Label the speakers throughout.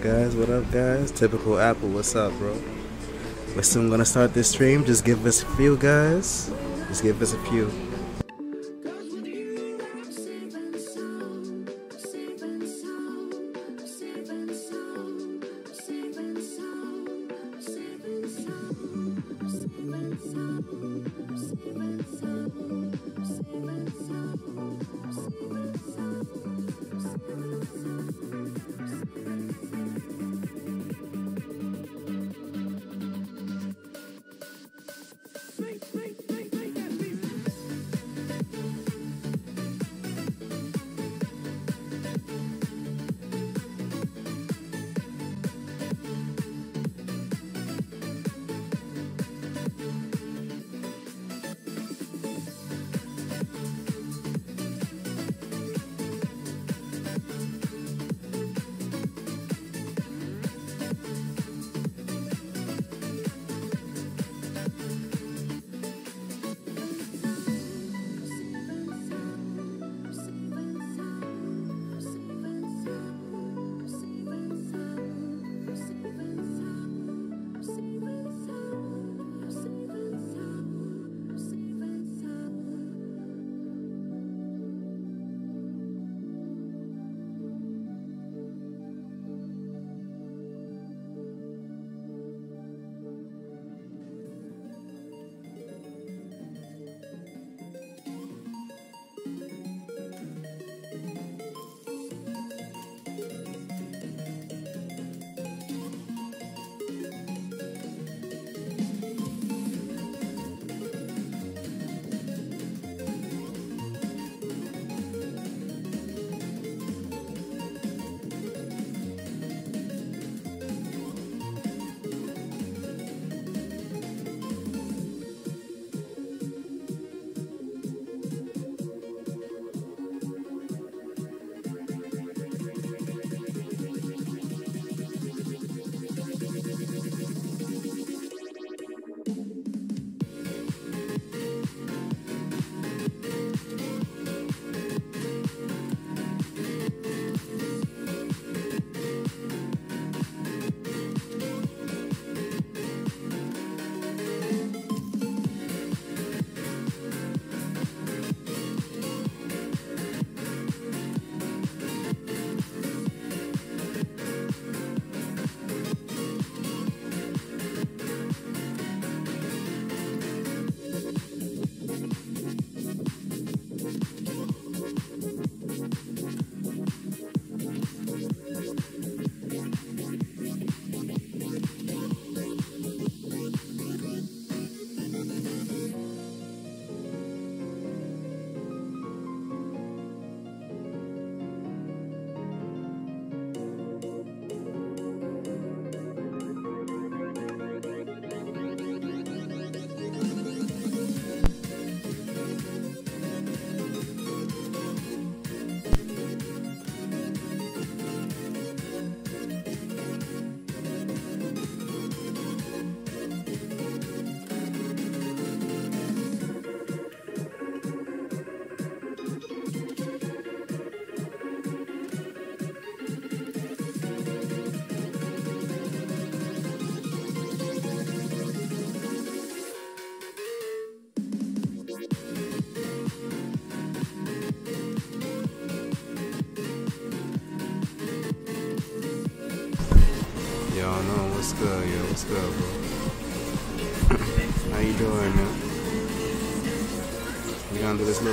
Speaker 1: guys? What up, guys? Typical Apple, what's up, bro? We're soon gonna start this stream. Just give us a few, guys. Just give us a few.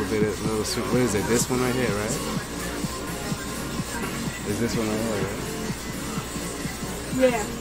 Speaker 1: Little bit of little swing. What is it? This one right here, right? Is this one right here, right?
Speaker 2: Yeah.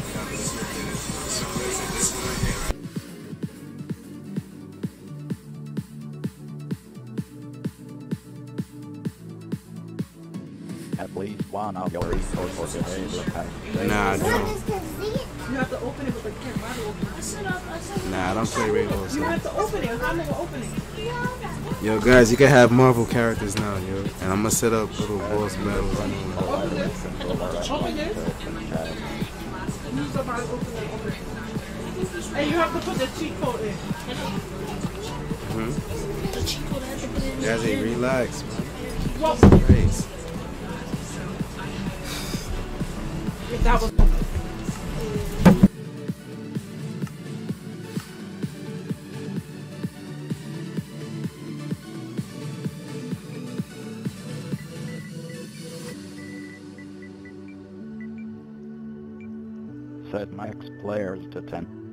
Speaker 1: Yo, guys, you can have Marvel characters now, yo. And I'm gonna set up little boss battles.
Speaker 2: Open this. Open. You somebody open it. Open it. And you have to put the cheat code in.
Speaker 1: Hmm? Guys, hey, relax, man. Grace.
Speaker 2: if that was
Speaker 3: players to 10.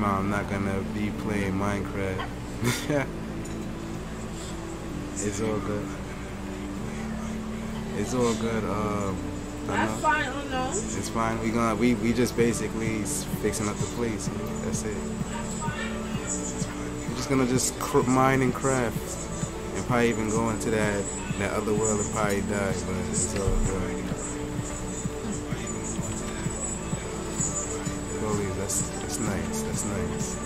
Speaker 1: He said, hey, mom, I'm not gonna be playing Minecraft. it's all good. It's all good. Um,
Speaker 2: that's fine. Oh no.
Speaker 1: It's fine. We gonna we we just basically fixing up the place. That's it. We're just gonna just cr- mine and craft, and probably even go into that that other world and probably die. But it's all good. Nice.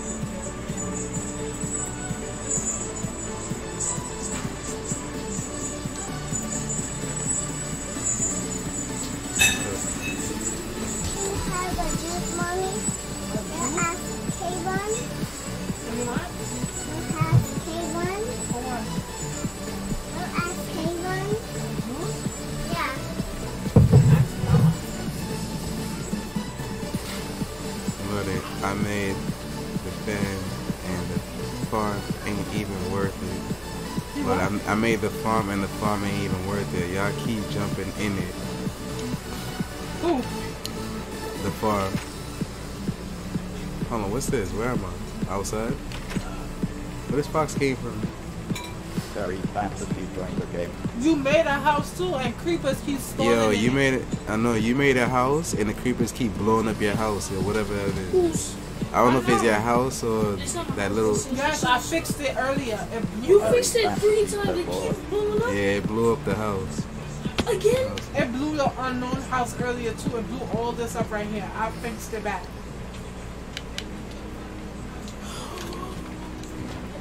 Speaker 1: Farm and the farm ain't even worth it. Y'all keep jumping in it.
Speaker 2: Who?
Speaker 1: The farm. Hold on, what's this? Where am I? Outside? Where this fox came from?
Speaker 3: Very fantasy join the game.
Speaker 2: You made a house too, and creepers keep spawning.
Speaker 1: Yo, you
Speaker 2: it.
Speaker 1: made it. I know you made a house, and the creepers keep blowing up your house or whatever that is.
Speaker 4: Who's?
Speaker 1: I don't know if it's your house or
Speaker 4: It's not my
Speaker 1: that little.
Speaker 4: it's-
Speaker 2: Yes, I fixed it earlier. It
Speaker 4: You fixed it three times. It keeps blowing up
Speaker 1: Yeah, it blew up the house.
Speaker 4: again.
Speaker 2: It blew the unknown house earlier too. It blew all this up right here. I fixed it back.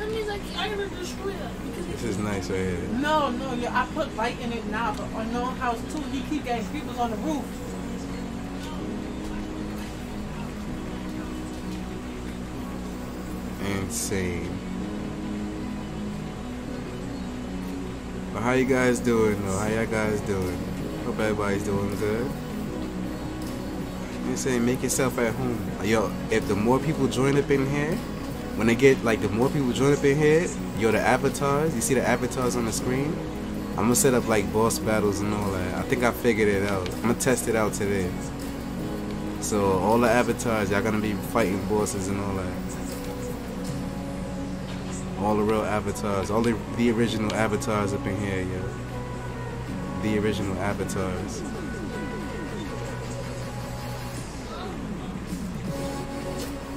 Speaker 4: That means I, I gotta destroy that because
Speaker 1: This
Speaker 4: it
Speaker 1: is nice right here.
Speaker 2: No, no, yeah, I put light in it now, but unknown house too. He keep getting creepers on the roof.
Speaker 1: Insane. But how you guys doing though? How y'all guys doing? Hope everybody's doing good. You saying make yourself at home. Yo, if the more people join up in here, when they get like the more people join up in here, yo, the avatars. You see the avatars on the screen. I'm gonna set up like boss battles and all that. I think I figured it out. I'm gonna test it out today. So all the avatars, y'all gonna be fighting bosses and all that. All the real avatars, all the the original avatars up in here, yo. The original avatars.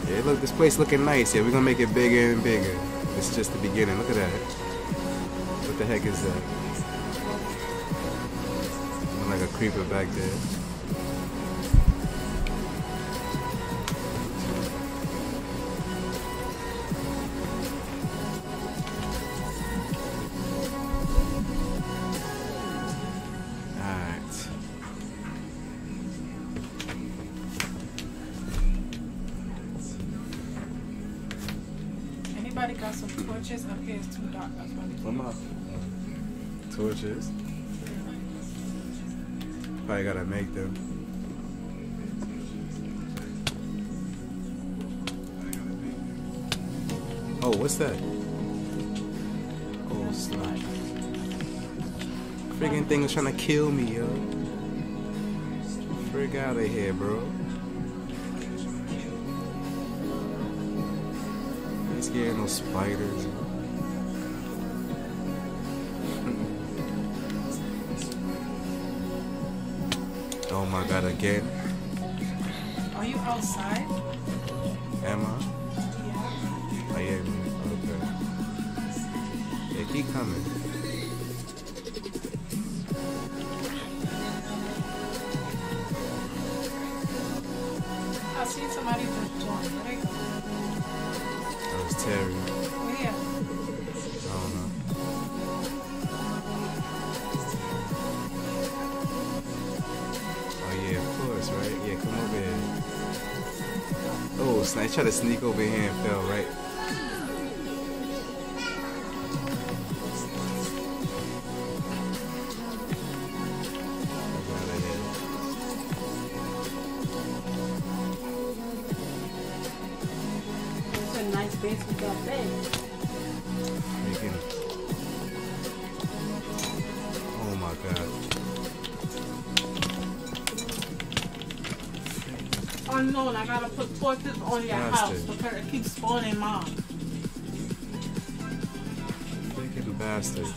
Speaker 1: Yeah, look, this place looking nice. Yeah, we're gonna make it bigger and bigger. It's just the beginning. Look at that. What the heck is that? Like a creeper back there. Make them. Oh, what's that? Oh, snap. Friggin' thing is trying to kill me, yo. Frig out of here, bro. Ain't scared no spiders.
Speaker 5: Are you outside? Gotta on your house because it keeps spawning mobs.
Speaker 1: Freaking bastard.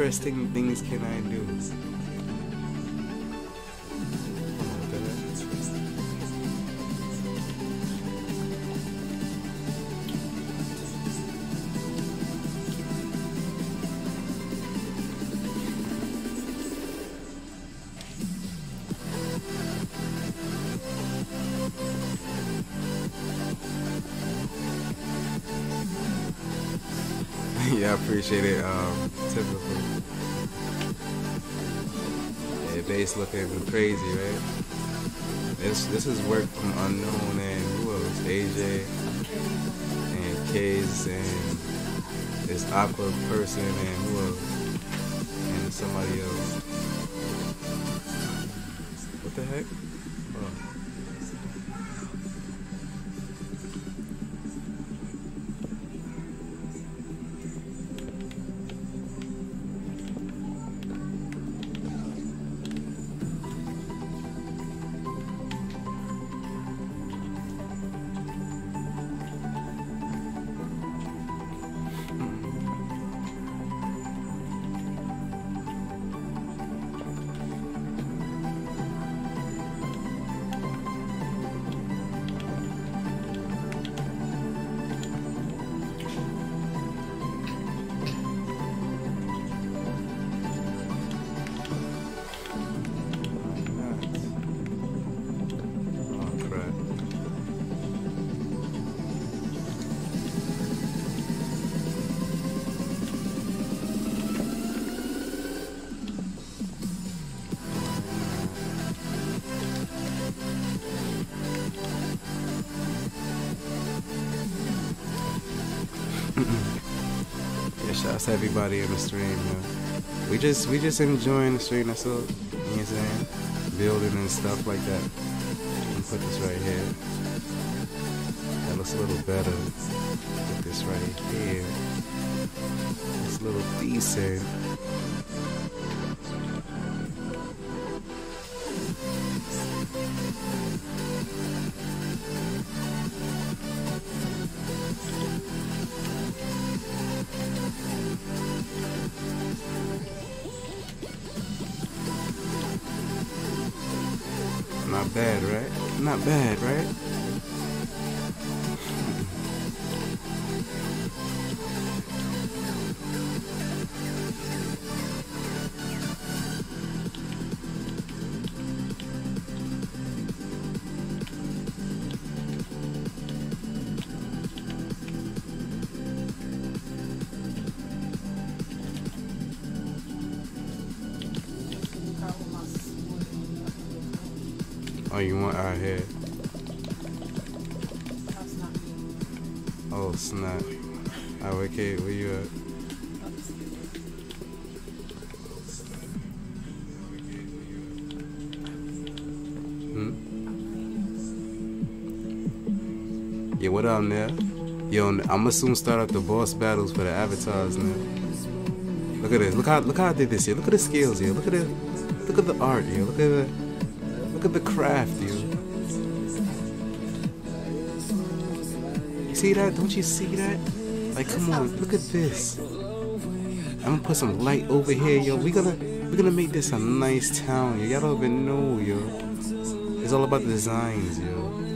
Speaker 1: Interesting things can I do? Yeah, I appreciate it. Um, Base looking crazy, right? This this is work from unknown and who else? AJ and Kaze and this aqua person and who else? And somebody else. What the heck? Oh. To everybody in the stream, man. We just we just enjoying the stream. That's all. You know what I'm saying? Building and stuff like that. Me put this right here. That looks a little better. Put this right here. It's a little decent. Bad, right? What up, now? Yo, I'ma soon start up the boss battles for the avatars now. Look at this. Look how look how I did this here. Look at the skills here. Look at the look at the art here. Look at the look at the craft, yo. You see that? Don't you see that? Like, come on, look at this. I'm gonna put some light over here, yo. We gonna we gonna make this a nice town, yo. Y'all don't even know, yo. It's all about the designs, yo.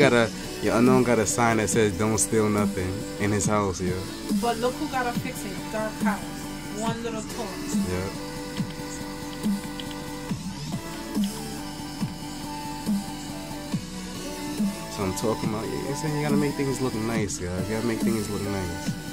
Speaker 1: Got a your unknown got a sign that says "Don't steal nothing" in his house, yo.
Speaker 2: But look who gotta fix it. Dark house. One little torch.
Speaker 1: Yeah. So I'm talking about. You know, saying you gotta make things look nice, guys. You gotta make things look nice.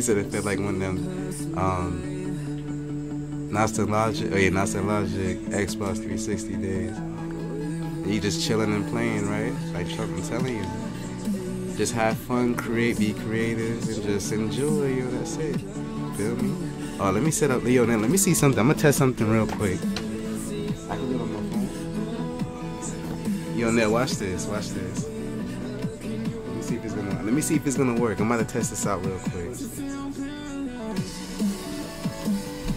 Speaker 1: He said it felt like one of them um nostalgic oh yeah, nostalgic Xbox 360 days. You just chilling and playing, right? Like Chuck, I'm telling you. Just have fun, create, be creative, and just enjoy, yo, that's it. Feel me? Oh, let me set up Leo then Let me see something. I'm gonna test something real quick. I can do it on my phone. Yo, Ned, watch this. Watch this. Let me see if it's gonna. Let me see if it's gonna work. I'm to test this out real quick.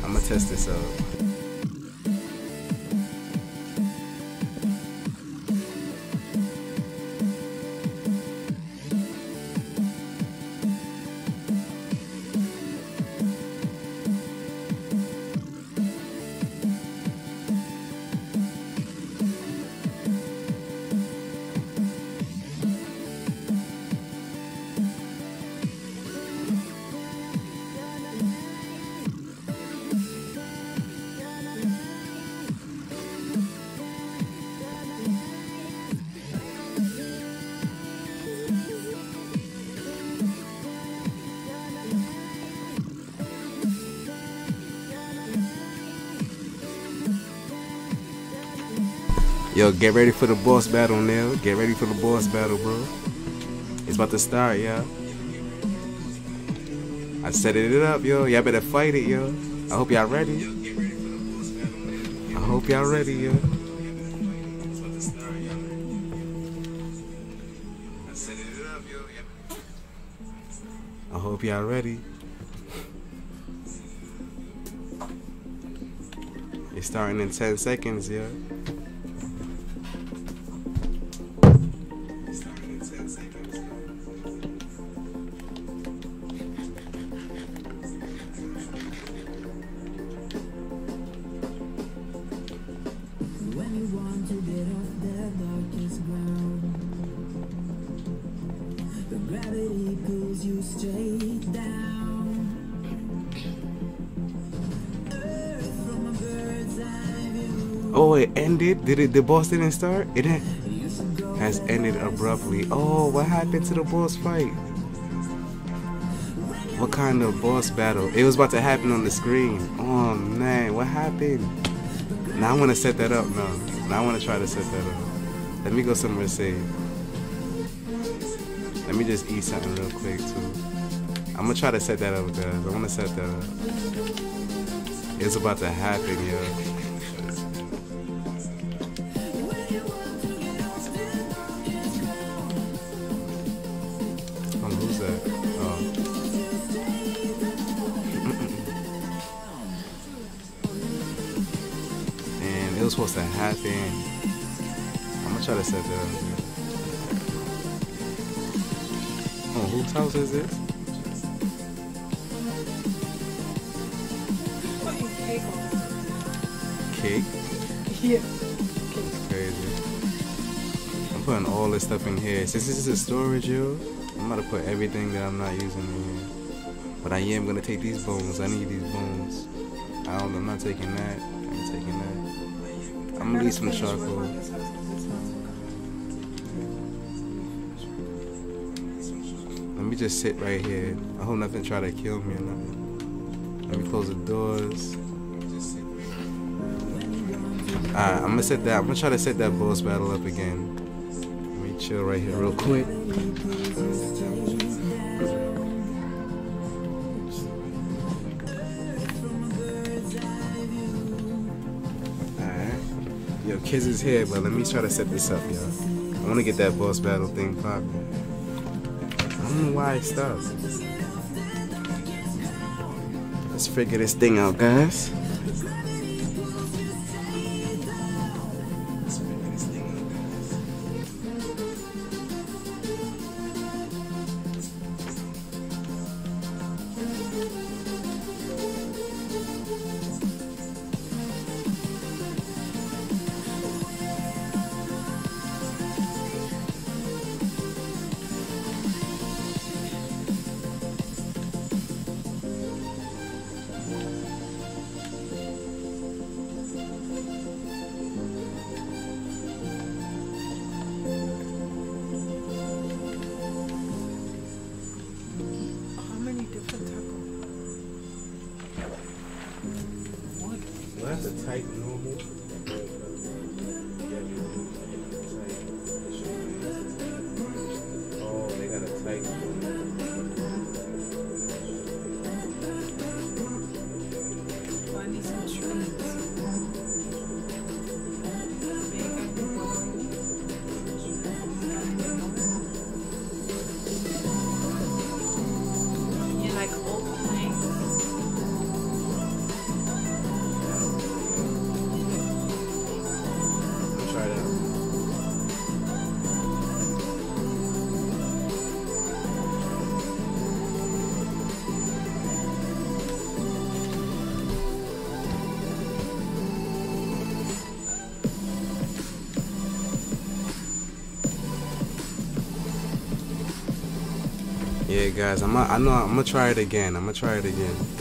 Speaker 1: I'm gonna test this out. Yo, get ready for the boss battle, Neal. Get ready for the boss battle, bro. It's about to start, yo. I set it up, yo. Y'all better fight it, yo. I hope y'all ready. I hope y'all ready, yo. I hope y'all ready. It's starting in 10 seconds, yeah. Did it? The boss didn't start? It ha- has ended abruptly. Oh, what happened to the boss fight? What kind of boss battle? It was about to happen on the screen. Oh man, what happened? Now I want to set that up. No, now I want to try to set that up. Let me go somewhere safe. Let me just eat something real quick too. I'm gonna try to set that up, guys. I want to set that up. It's about to happen, yo. Try to set that up. Oh, whose house is this?
Speaker 2: Cake on.
Speaker 1: Cake?
Speaker 2: Yeah.
Speaker 1: Crazy. I'm putting all this stuff in here. Since this is a storage, yo, I'm about to put everything that I'm not using in here. But I am gonna take these bones. I need these bones. I don't, I'm not taking that. I'm taking that. I'm gonna leave some charcoal. Just sit right here. I hope nothing try to kill me or nothing. Let me close the doors. Alright, I'm gonna set that. I'm gonna try to set that boss battle up again. Let me chill right here real quick. Alright. Yo, Kiz is here, but let me try to set this up, y'all. I wanna get that boss battle thing popping. Why it stopped. Let's figure this thing out, guys.
Speaker 2: gonna
Speaker 1: do? Guys, I'm. I know. I'm gonna try it again. I'm gonna try it again.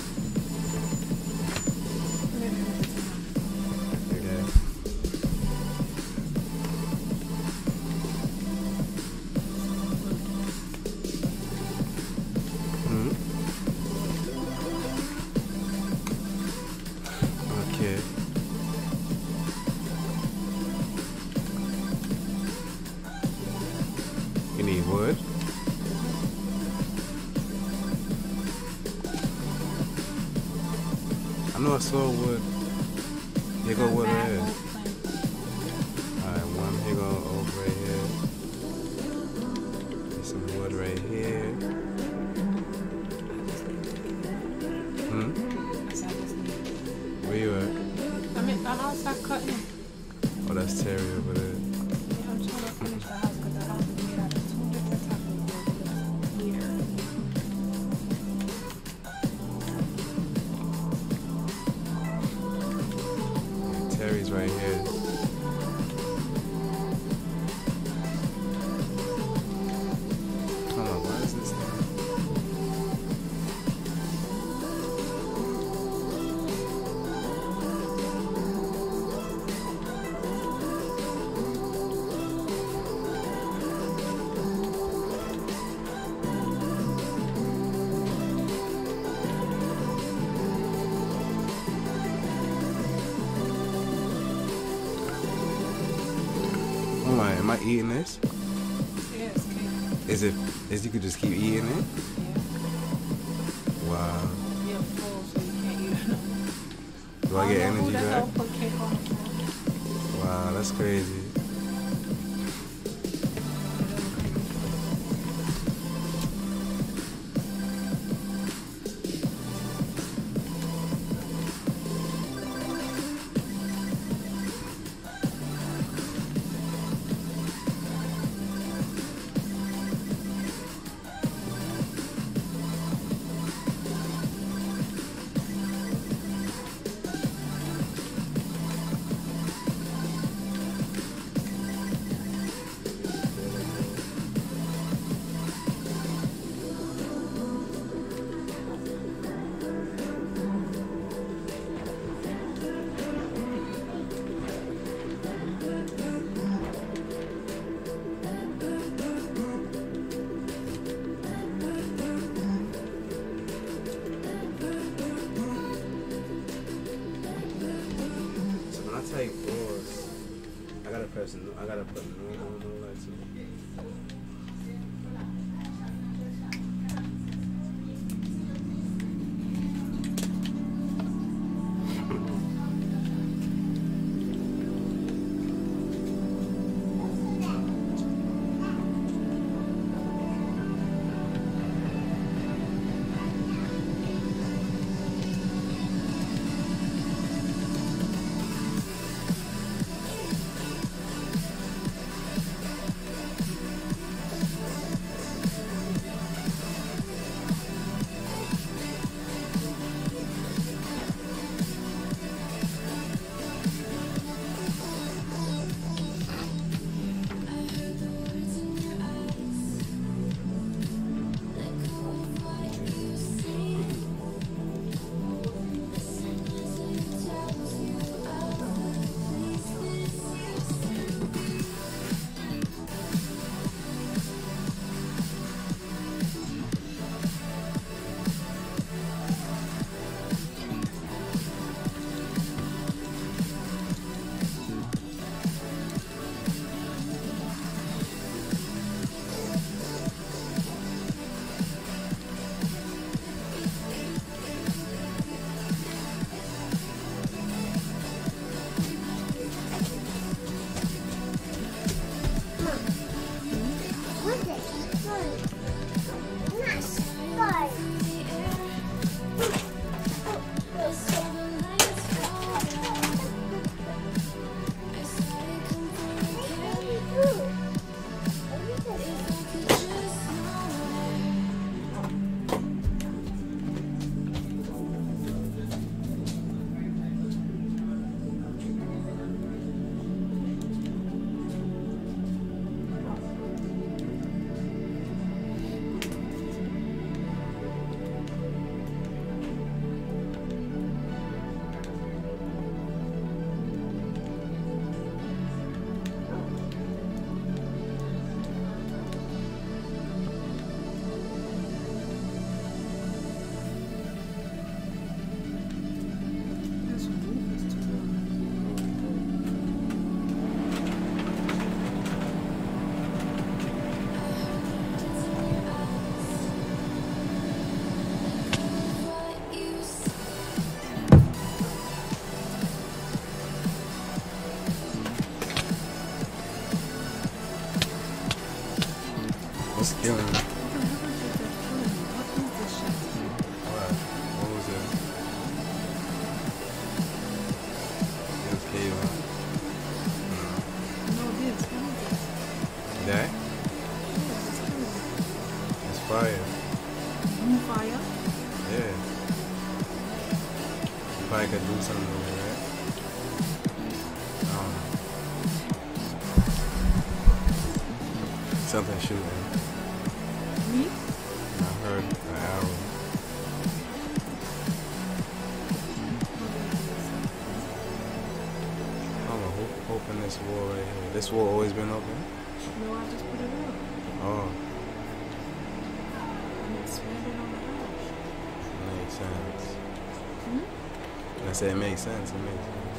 Speaker 1: Said it makes sense. It makes sense.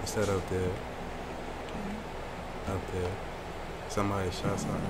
Speaker 1: What's that up there? Mm-hmm. Up there. Somebody shot something.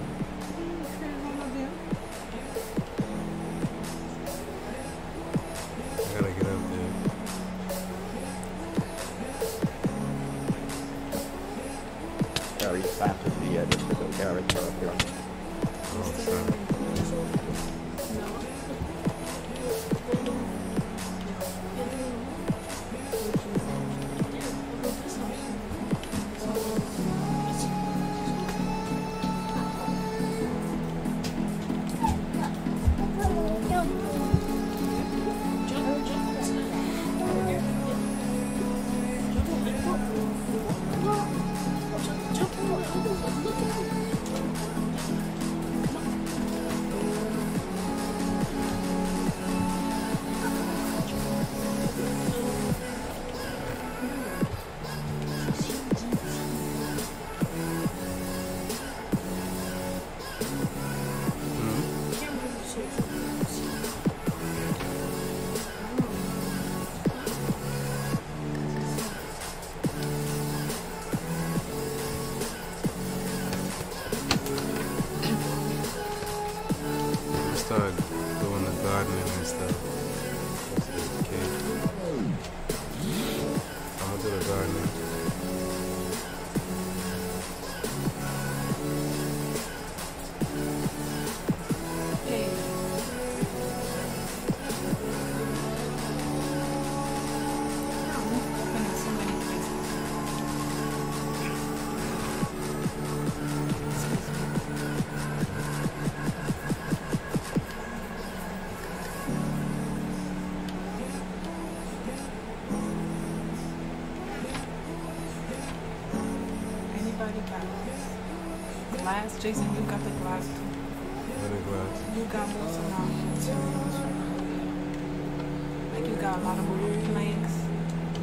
Speaker 2: A lot of wood planks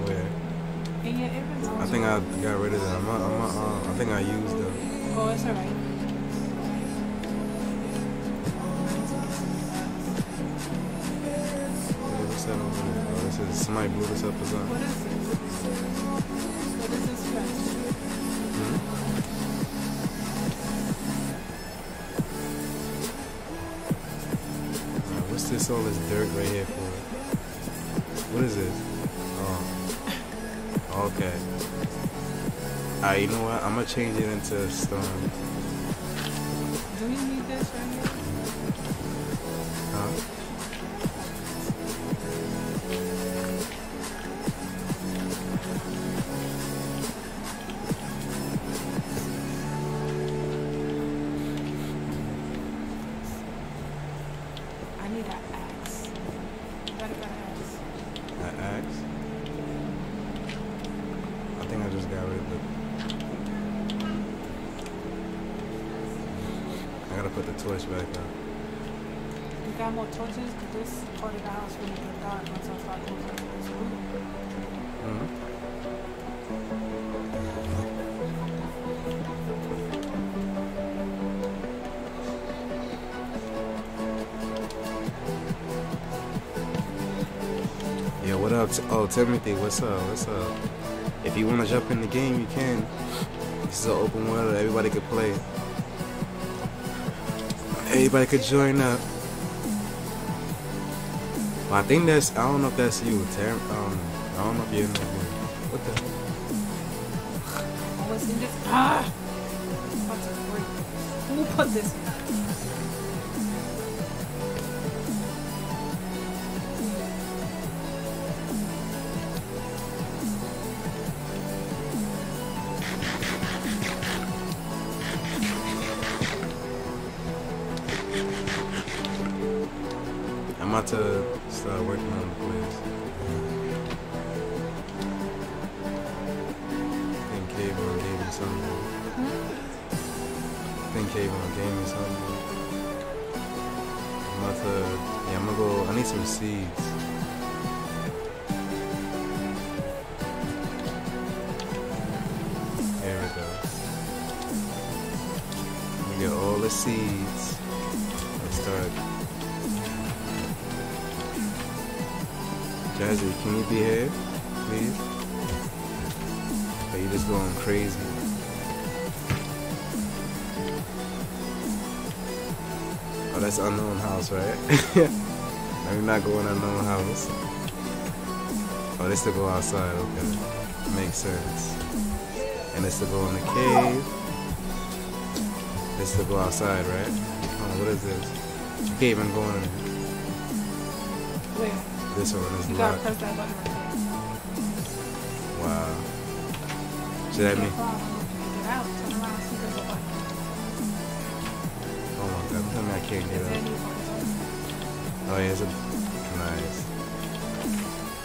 Speaker 1: Where?
Speaker 2: in your inventory.
Speaker 1: I think I got rid of them. I'm, I'm, uh, I think I used them.
Speaker 2: Oh, it's alright.
Speaker 1: What's that over there? Oh, this is somebody blew this up or
Speaker 2: What
Speaker 1: something.
Speaker 2: is this? What is this?
Speaker 1: Uh, what's this? All this dirt right here for? Is this? Oh, okay. Alright, you know what? I'm gonna change it into stone. Timothy, what's up? What's up? If you want to jump in the game, you can. This is an open world. Everybody could play. Everybody could join up. Well, I think that's. I don't know if that's you, Tam. Um, I don't know if you're in the game. What the?
Speaker 2: I was in this? Ah! Who put this?
Speaker 1: Some seeds. There we go. We get all the seeds. Let's start. Jazzy, can you be here, please? Are you just going crazy? Oh, that's unknown house, right? Me not going in unknown house. Oh, this to go outside. Okay, makes sense. And it's to go in the cave. This to go outside, right? Oh, what is this? You can't even go in.
Speaker 2: Where?
Speaker 1: This one is locked.
Speaker 2: press that button right there.
Speaker 1: Wow. Should that mean?
Speaker 2: Get out. Turn around. See there's a button.
Speaker 1: Oh my god, I can't get up. Oh yeah, it's a nice.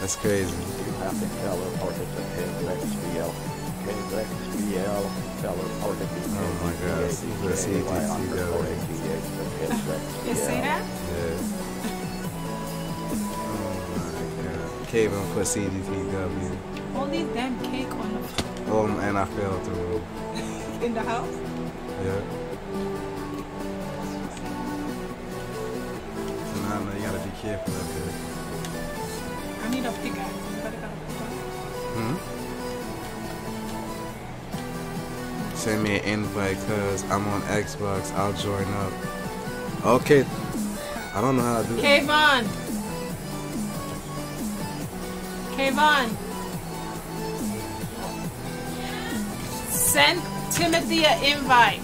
Speaker 1: That's crazy.
Speaker 3: You have been teleported to KZXBL. KZXBL teleported to
Speaker 1: Oh my God, see, let's see if you see that.
Speaker 2: You see that?
Speaker 1: Yeah. Oh my god. Cave and put CDTW.
Speaker 2: All these damn cake on the
Speaker 1: Oh, and I fell through.
Speaker 2: in the house.
Speaker 1: Yeah. So now you gotta be careful up here.
Speaker 2: I need a pickaxe. Anybody got a pickaxe?
Speaker 1: Hmm? Send me an invite cause I'm on Xbox. I'll join up. Okay. I don't know how to do it.
Speaker 2: Kayvon! Kayvon! Send Timothy an invite.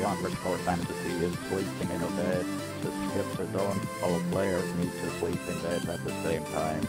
Speaker 3: Young for fantasy is sleeping in a bed. The skips are done. All players need to sleep in bed at the same time.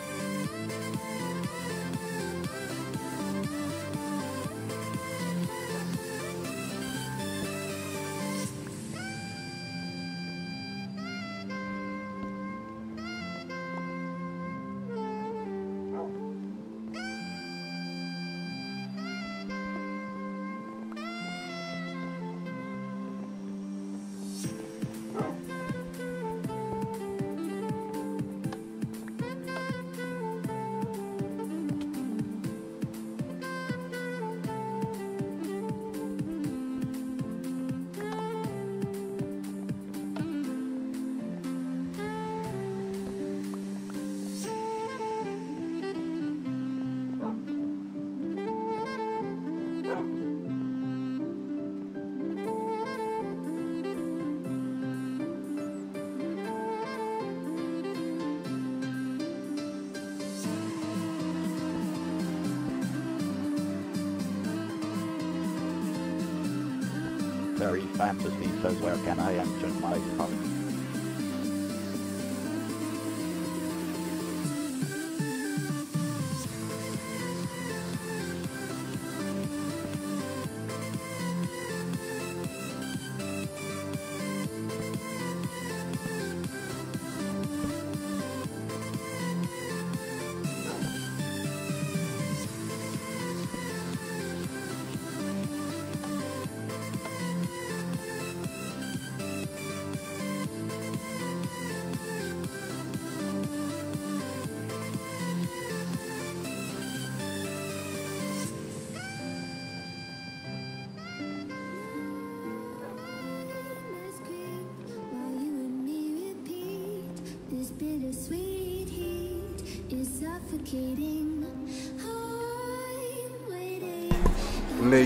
Speaker 3: Very fantasy says where can I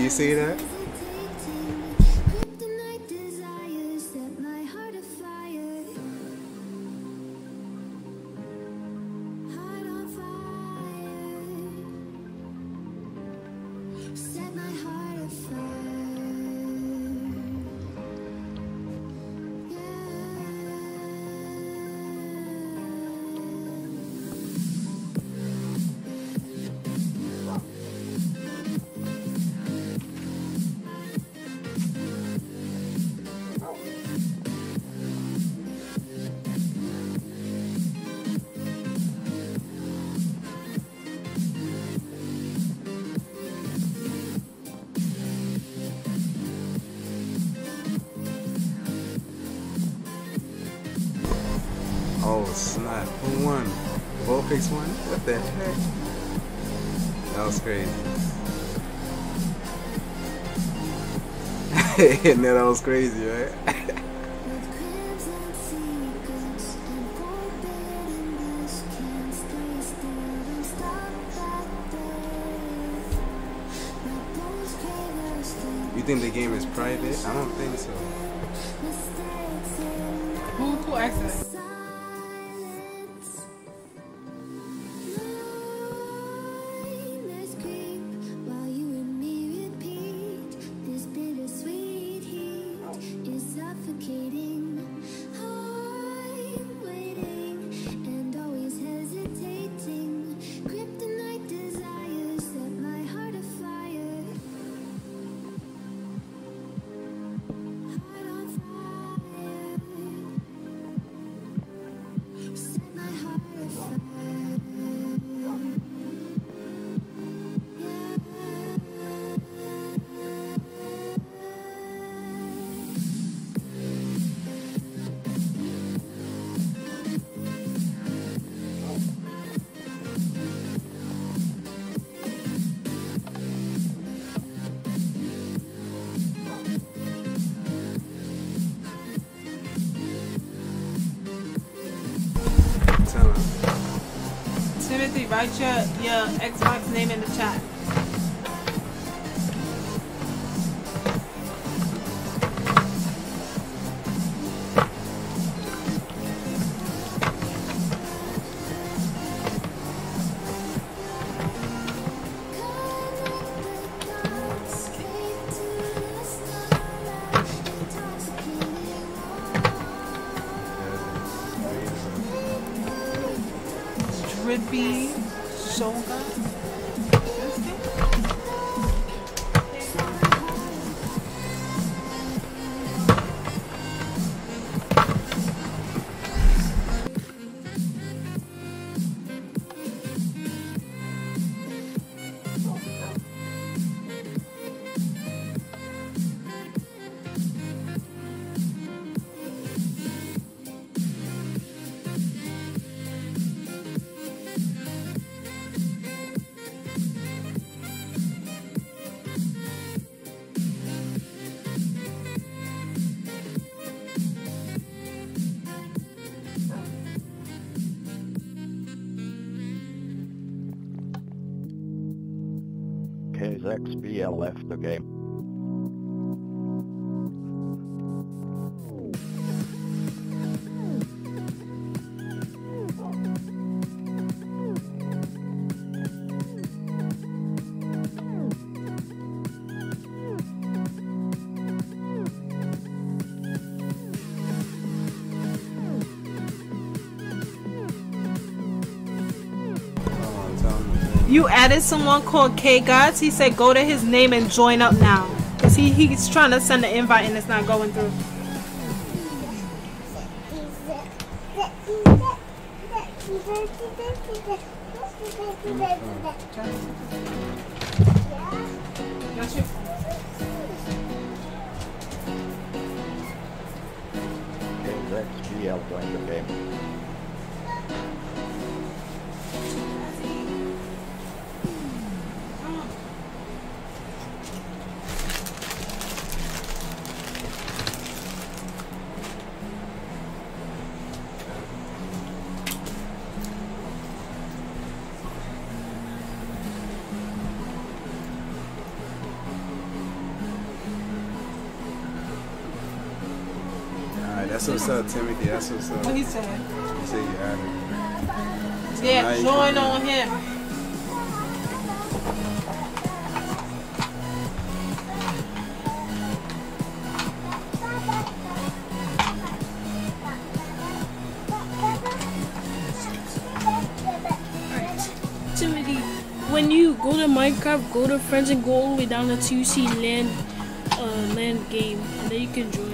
Speaker 6: you see that? one What the heck? That was crazy. no, that was crazy, right?
Speaker 7: your,
Speaker 2: your Xbox name in the chat. that is someone called K Gods. He said go to his name and join up now. Cause he, he's trying to send an invite and it's not going through.
Speaker 1: That's what's up.
Speaker 8: What he said?
Speaker 1: You say you added. now
Speaker 8: Yeah,
Speaker 1: you
Speaker 8: join on him.
Speaker 2: Timothy, when you go to Minecraft, go to friends and go all the way down until you see land, uh, land game, and then you can join.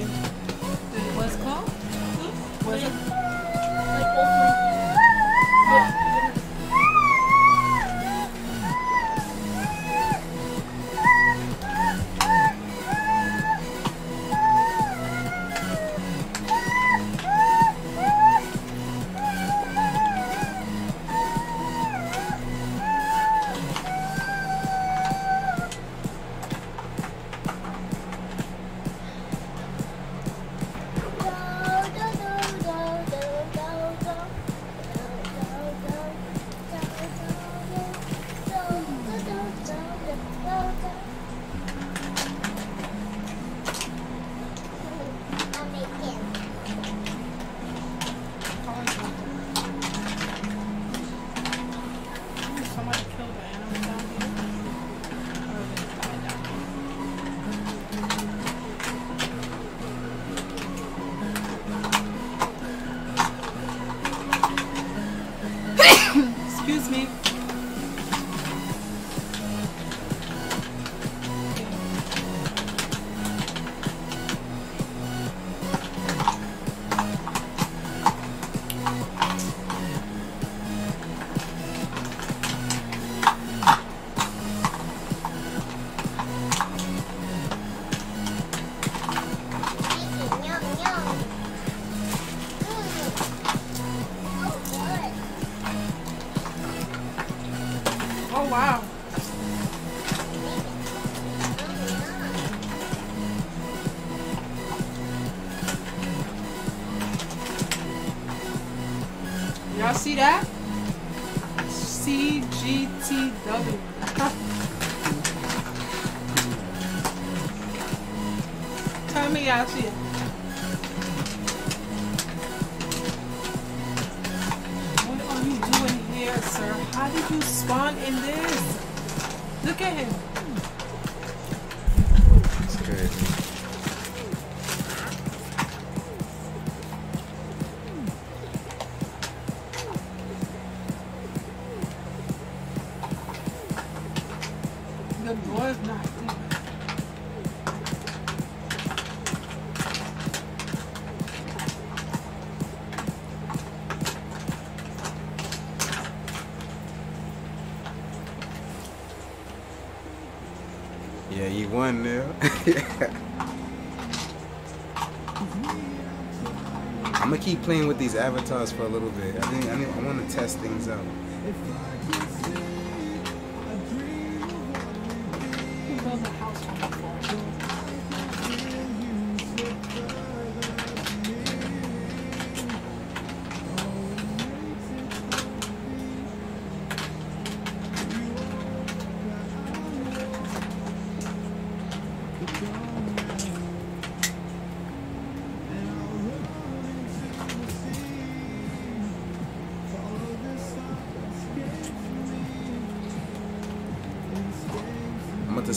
Speaker 1: For a little bit. I think I, I want to test things out.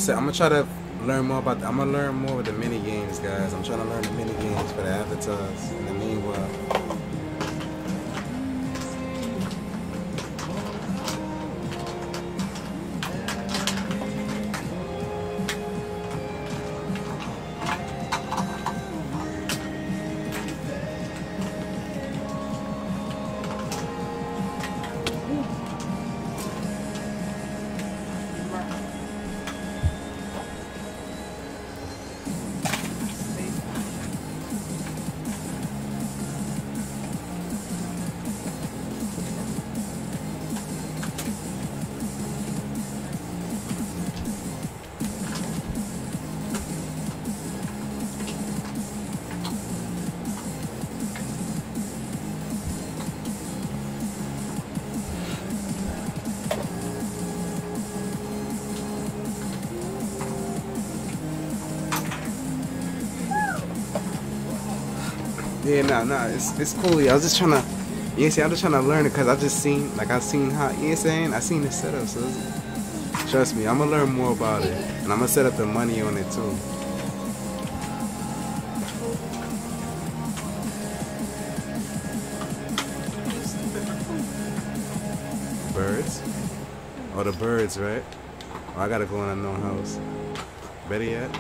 Speaker 1: I'm gonna say, I'm gonna try to learn more about. I'm gonna learn more of the mini games, guys. I'm trying to learn the mini games for the avatars. Nah, nah, it's it's cool. I was just trying to, you know, see, I'm just trying to learn it because I just seen, like, I seen how, you know saying? I seen the setup, so trust me, I'm gonna learn more about it, and I'm gonna set up the money on it too. Birds? Oh, the birds, right? Oh, I gotta go in unknown house. Better yet?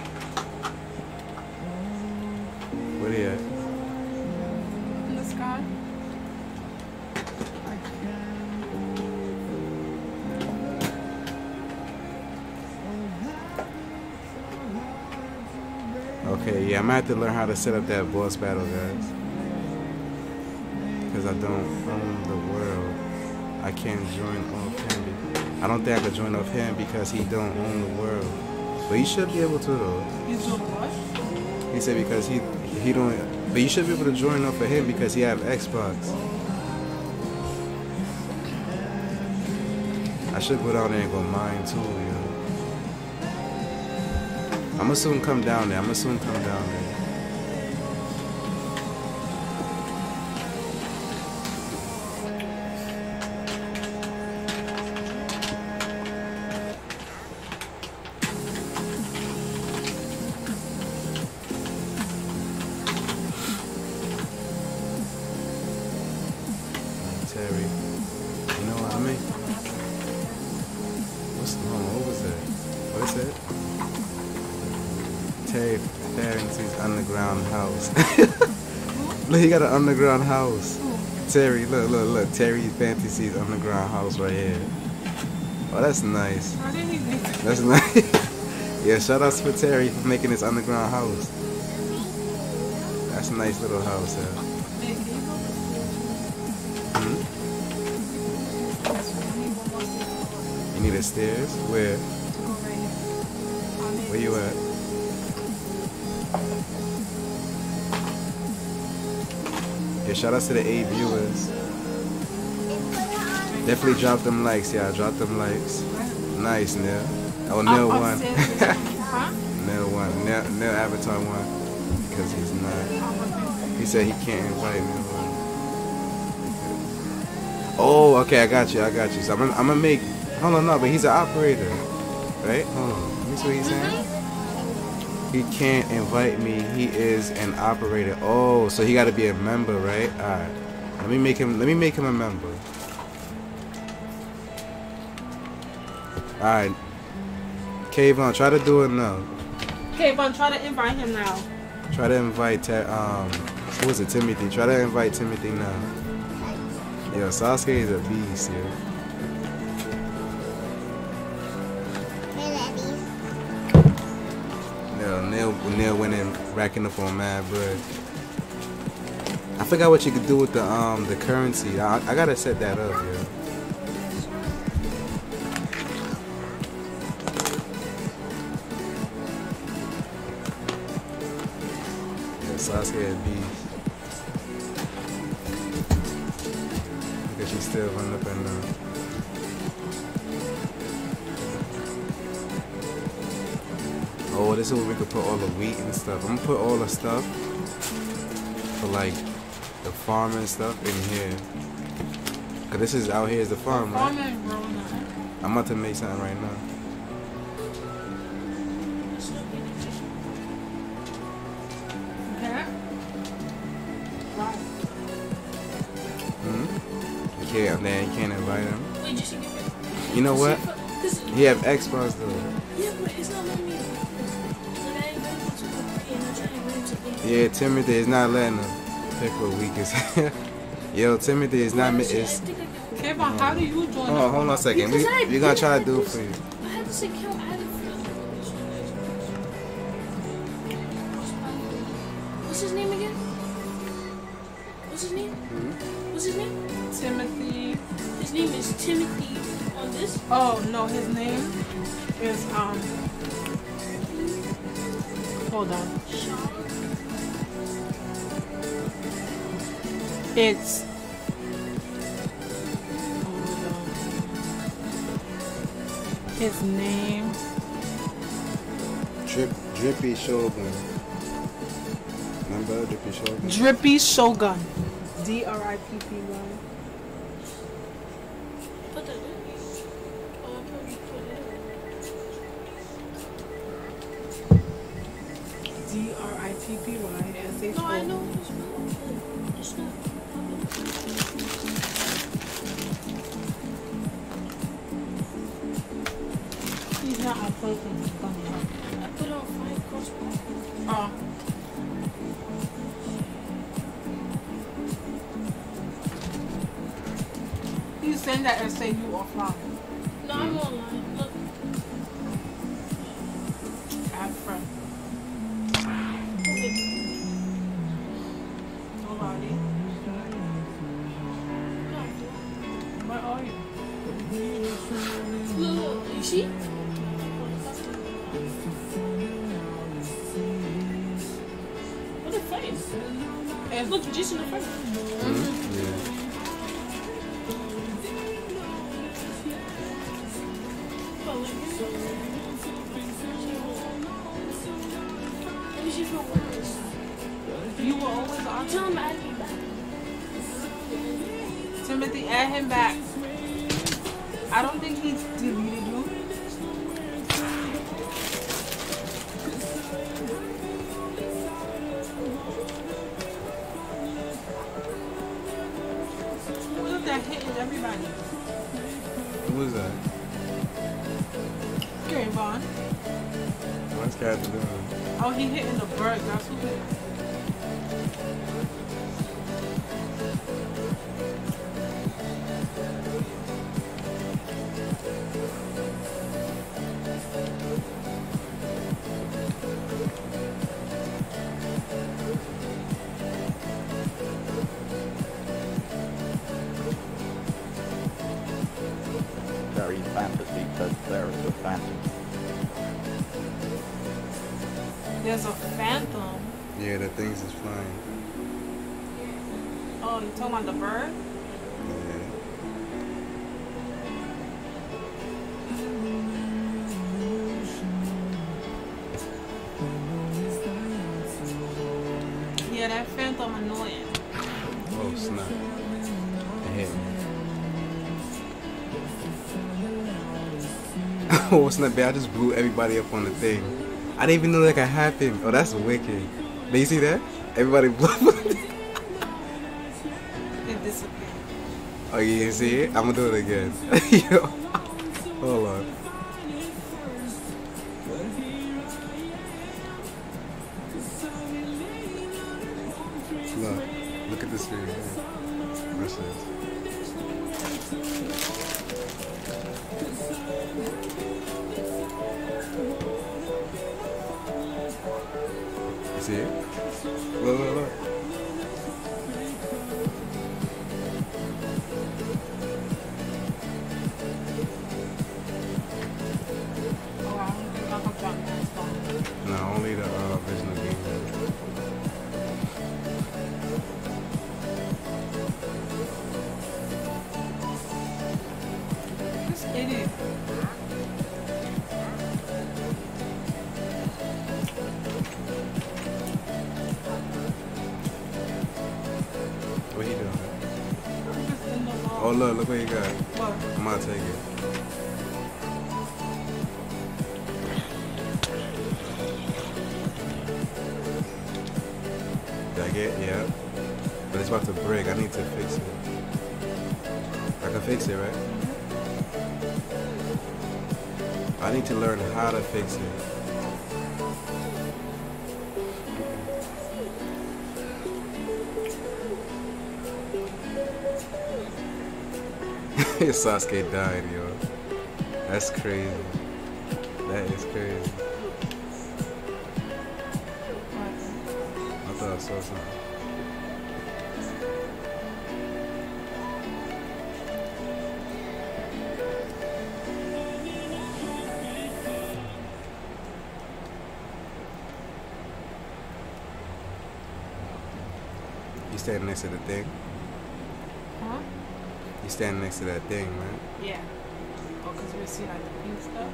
Speaker 1: Yeah, I'm gonna have to learn how to set up that boss battle, guys. Because I don't own the world. I can't join off him. I don't think I could join off him because he don't own the world. But you should be able to though.
Speaker 2: He's doing what?
Speaker 1: He said because he he don't. But you should be able to join off of him because he have Xbox. I should go down there and go mine too, you know. I'ma soon come down there. I'ma soon come down there. Underground house. Terry, look, look, look. Terry Fantasy's underground house right here. Oh, that's nice.
Speaker 2: How did he make that?
Speaker 1: That's nice. yeah, shout out to Terry for making this underground house. That's a nice little house, yeah. Hmm? You need a stairs? Where? Where you at? Yeah, shout out to the eight viewers. Definitely drop them likes, yeah. Drop them likes. Nice, Neal. Oh,
Speaker 2: Neal
Speaker 1: won.
Speaker 2: upstairs. huh?
Speaker 1: Neal won. Neal, Neal Avatar won. Because he's not. He said he can't invite me. Oh, okay, I got you, I got you. So I'm gonna, I'm gonna make. Hold on, no, but he's an operator, right? Hold on. Let me see what he's saying. He can't invite me. He is an operator. Oh, so he got to be a member, right? All right. Let me make him. Let me make him a member. All right. Kayvon, try to do it now.
Speaker 2: Okay, Von, try to invite him now.
Speaker 1: Try to invite Te- um who was it Timothy? Try to invite Timothy now. Yo, Sasuke is a beast, yo. Neal, Neal, went in racking up on mad bread. I forgot what you could do with the um the currency. I, I gotta set that up, yo. Put all the wheat and stuff. I'm gonna put all the stuff for like the farm and stuff in here. Cause this is out here is the farm, right?
Speaker 2: And grown up.
Speaker 1: I'm about to make something right now.
Speaker 2: Right.
Speaker 1: Hmm? You man, you can't invite him.
Speaker 4: Wait, just to get rid
Speaker 1: You know what? He have Xbox though.
Speaker 4: Yeah,
Speaker 1: Timothy is not letting him pick what week is. Yo, Timothy is not.
Speaker 2: Okay, Von, how do you join
Speaker 1: oh,
Speaker 2: up?
Speaker 1: hold on a second. We,
Speaker 4: Because I
Speaker 1: we gonna try to do it for you. Shogun.
Speaker 2: D R I P P Y. Talking about the bird?
Speaker 1: Yeah,
Speaker 2: that phantom annoying.
Speaker 1: Oh snap. Hey. oh snap, I just blew everybody up on the thing. I didn't even know that could happen. Oh, that's wicked. Did you see that? Everybody blew up Oh, you can see it? I'm gonna do it again. Sasuke died, yo. That's crazy. That is crazy. What? I thought I saw something. He's standing next to the thing standing next to that thing, right?
Speaker 2: Yeah. Oh, because we see like the pink stuff.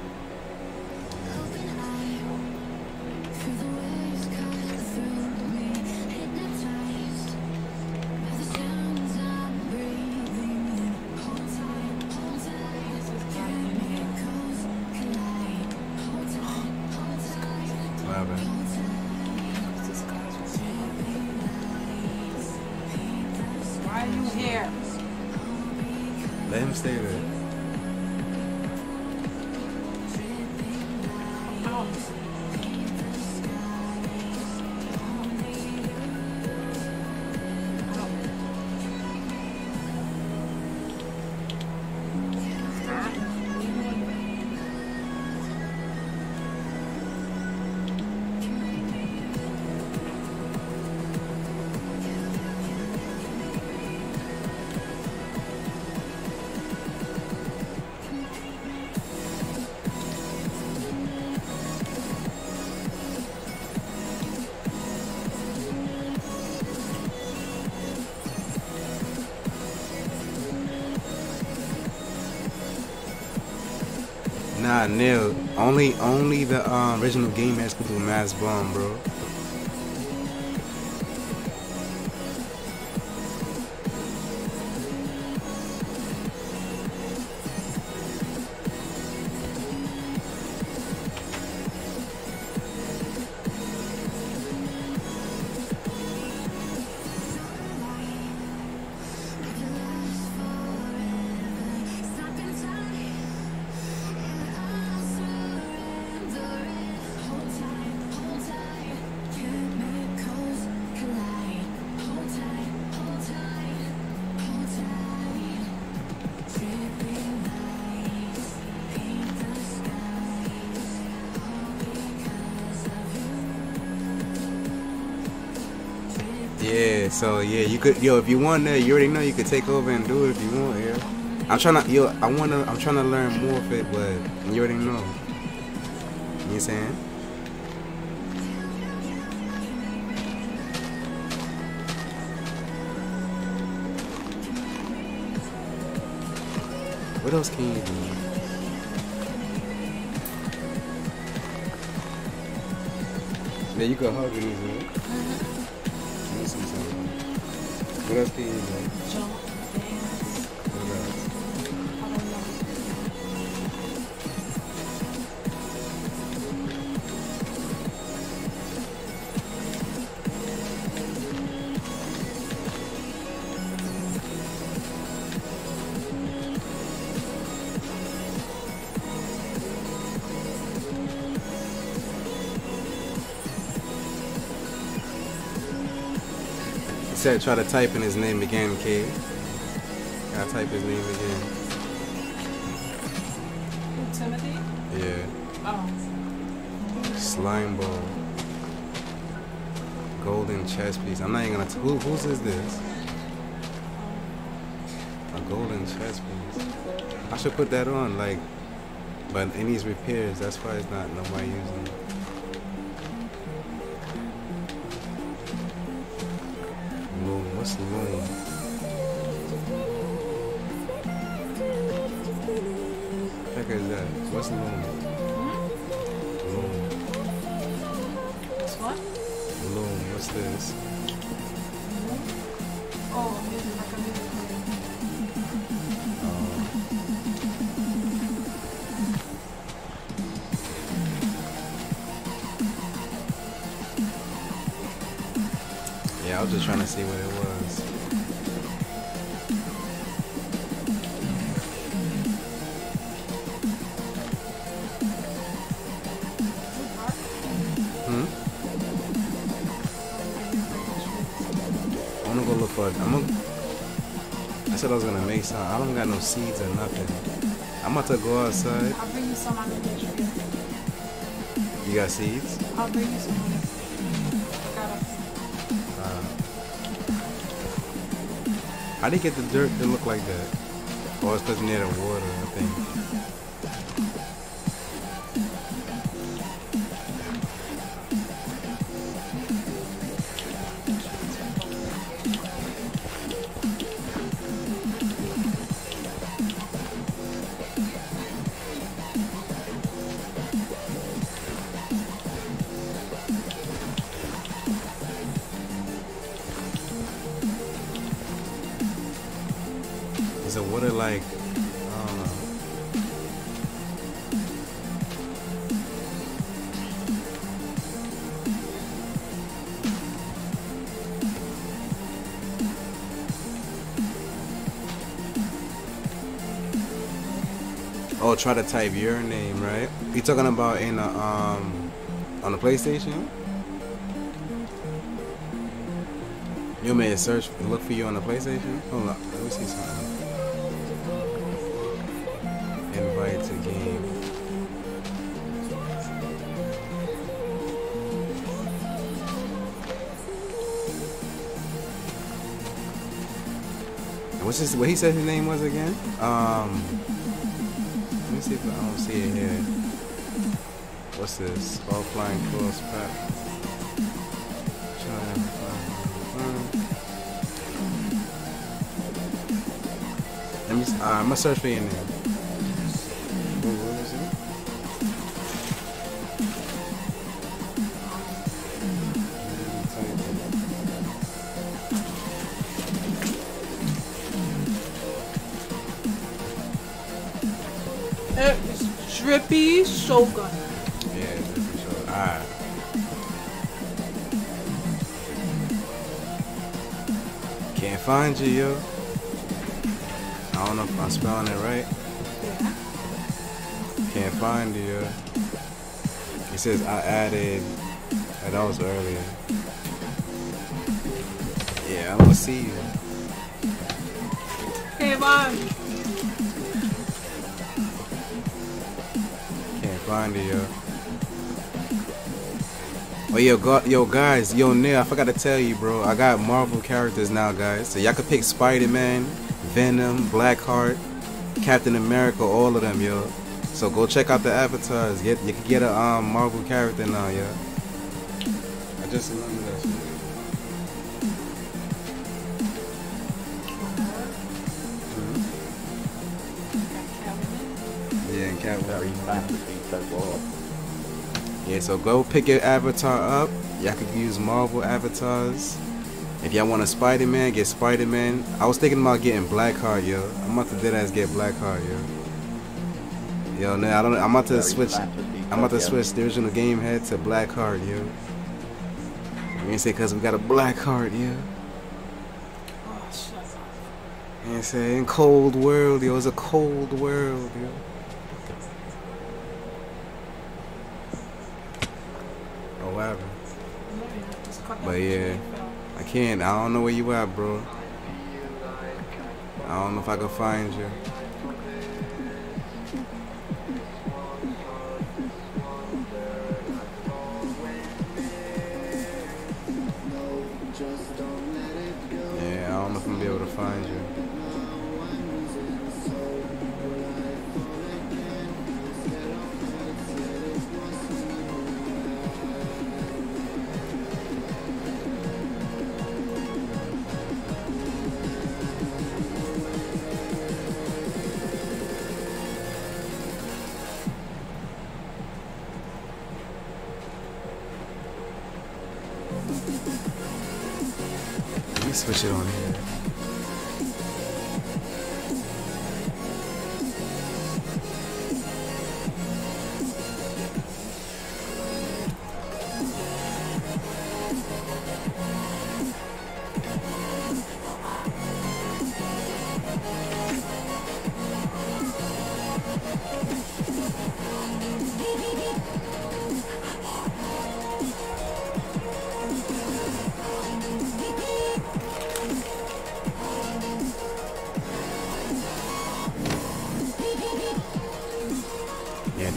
Speaker 1: Nah, Neal. Only only the um, original game has do mass bomb, bro. So yeah, you could yo if you want that, you already know you could take over and do it if you want, yeah. I'm trying to yo, I wanna I'm trying to learn more of it, but you already know. You know what saying? What else can you do? Yeah, you can hug these, man. What Try to type in his name again, K. Gotta type his name again.
Speaker 2: Timothy?
Speaker 1: Yeah.
Speaker 2: Oh.
Speaker 1: Slime ball. Golden chess piece. I'm not even gonna. T- who, whose is this? A golden chess piece. I should put that on, like, but it needs repairs. That's why it's not nobody using it. About to go outside.
Speaker 2: I'll bring you some on the trip.
Speaker 1: You got seeds?
Speaker 2: I'll bring you some.
Speaker 1: Uh, how did you get the dirt to look like that? Oh, it's because near the water, I think. Try to type your name, right? You talking about in a, um on the PlayStation? You may search look for you on the PlayStation? Hold on, let me see something. Invite to game. What's his, what he said his name was again? Um, I don't see it here. What's this? Offline course pack. Trying to find- Let me. Uh, I'm gonna search for your name.
Speaker 2: Shogun.
Speaker 1: Yeah, that's for sure. Alright. Can't find you, yo. I don't know if I'm spelling it right.
Speaker 2: Yeah.
Speaker 1: Can't find you, yo. It says I added. oh, that was earlier. Yeah, I don't see you.
Speaker 2: Hey.
Speaker 1: Can't find it, yo. Oh, yo, go, yo, guys, yo, Neal, I forgot to tell you, bro. I got Marvel characters now, guys. So y'all can pick Spider-Man, Venom, Blackheart, Captain America, all of them, yo. So go check out the avatars. Get you can get a um Marvel character now, yo. I just
Speaker 3: fantasy so far.
Speaker 1: Yeah, so go pick your avatar up. Y'all could use Marvel avatars. If y'all want a Spider-Man, get Spider-Man. I was thinking about getting Blackheart, yo. I'm about to dead ass get Blackheart, yo. Yo, now I don't. I'm about to
Speaker 3: Very
Speaker 1: switch. I'm about to
Speaker 3: so
Speaker 1: switch the original game head to Blackheart, yo. You ain't say cause we got a Blackheart, yo.
Speaker 2: Oh, shut up.
Speaker 1: You ain't say in cold world, yo. It's a cold world, yo. Oh, what happened?
Speaker 2: No, you have to just cut that
Speaker 1: But yeah. I can't. I don't know where you at, bro. I don't know if I can find you.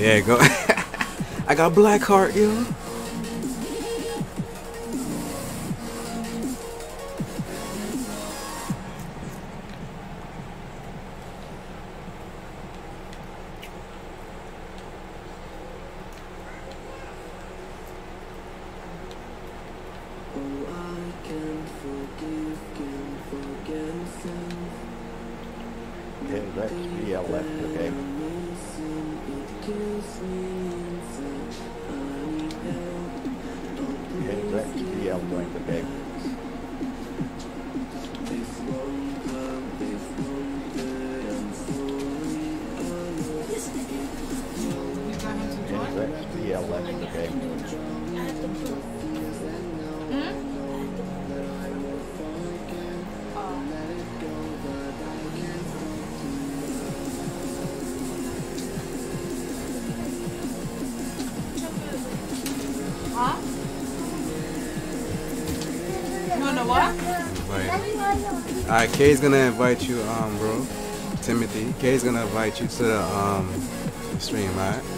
Speaker 1: Yeah, go. I got Blackheart, yo. Alright, Kay's gonna invite you, um, bro. Timothy. Kay's gonna invite you to the um stream, alright?